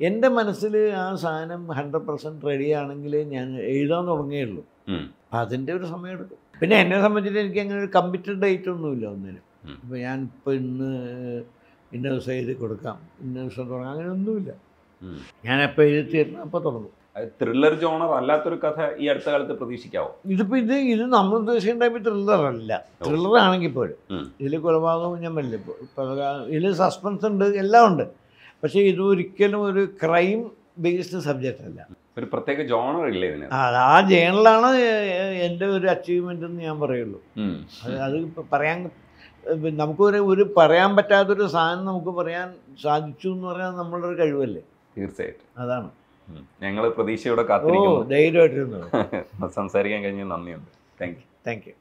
എന്റെ മനസ്സിൽ ആ സാധനം ഹൺഡ്രഡ് പെർസെന്റ് റെഡി ആണെങ്കിൽ ഞാൻ എഴുതാൻ തുടങ്ങിയുള്ളൂ ഉം. അപ്പം അതിന്റെ ഒരു സമയം എടുക്കും. പിന്നെ എന്നെ സംബന്ധിച്ചിട്ട് എനിക്ക് അങ്ങനെ ഒരു കമ്മിറ്റഡ് ഡേറ്റ് ഒന്നുമില്ല ഒന്നിനും. ഉം. ഇപ്പോൾ ഞാൻ ഇപ്പം ഇന്ന് ഇന്ന ദിവസം എഴുതി കൊടുക്കാം ഇന്ന ദിവസം തുടങ്ങാം അങ്ങനെ ഞാൻ എപ്പോൾ എഴുതി തീർന്നു അപ്പോൾ തുടങ്ങും. ത്രില്ലർ ജോണർ അല്ലാത്തൊരു കഥ ഈ അടുത്ത കാലത്ത് പ്രതീക്ഷിക്കാവോ? ഇതിപ്പോൾ ഇത് ഇത് നമ്മൾ ഉദ്ദേശിക്കുന്ന ടൈപ്പ് ത്രില്ലർ അല്ല. ത്രില്ലർ ആണെങ്കിൽ പോലും. ഇതിൽ കൊലപാതകവും ഞാൻ വലിയ ഇതിൽ സസ്പെൻസ് ഉണ്ട് എല്ലാം ഉണ്ട്. പക്ഷേ ഇത് ഒരിക്കലും ഒരു ക്രൈം ബേസ്ഡ് സബ്ജക്റ്റ് അല്ല. ഒരു പ്രത്യേക ജോണർ ഇല്ലേ ഇതിന്. ആ ജേണലാണ് എന്റെ ഒരു അച്ചീവ്മെന്റ് എന്ന് ഞാൻ പറയുള്ളൂ. അത് അത് പറയാൻ നമുക്കൊരു ഒരു പറയാൻ പറ്റാത്തൊരു സാധനം നമുക്ക് പറയാൻ സാധിച്ചു എന്ന് പറഞ്ഞാൽ നമ്മളുടെ ഒരു കഴിവല്ലേ? തീർച്ചയായിട്ടും. അതാണ്. ഞങ്ങൾ പ്രതീക്ഷയോടെ കാത്തിരിക്കുന്നു. ധൈര്യമായിട്ടിരുന്നു. സംസാരിക്കാൻ കഴിഞ്ഞ നന്ദിയുണ്ട്. Thank you thank you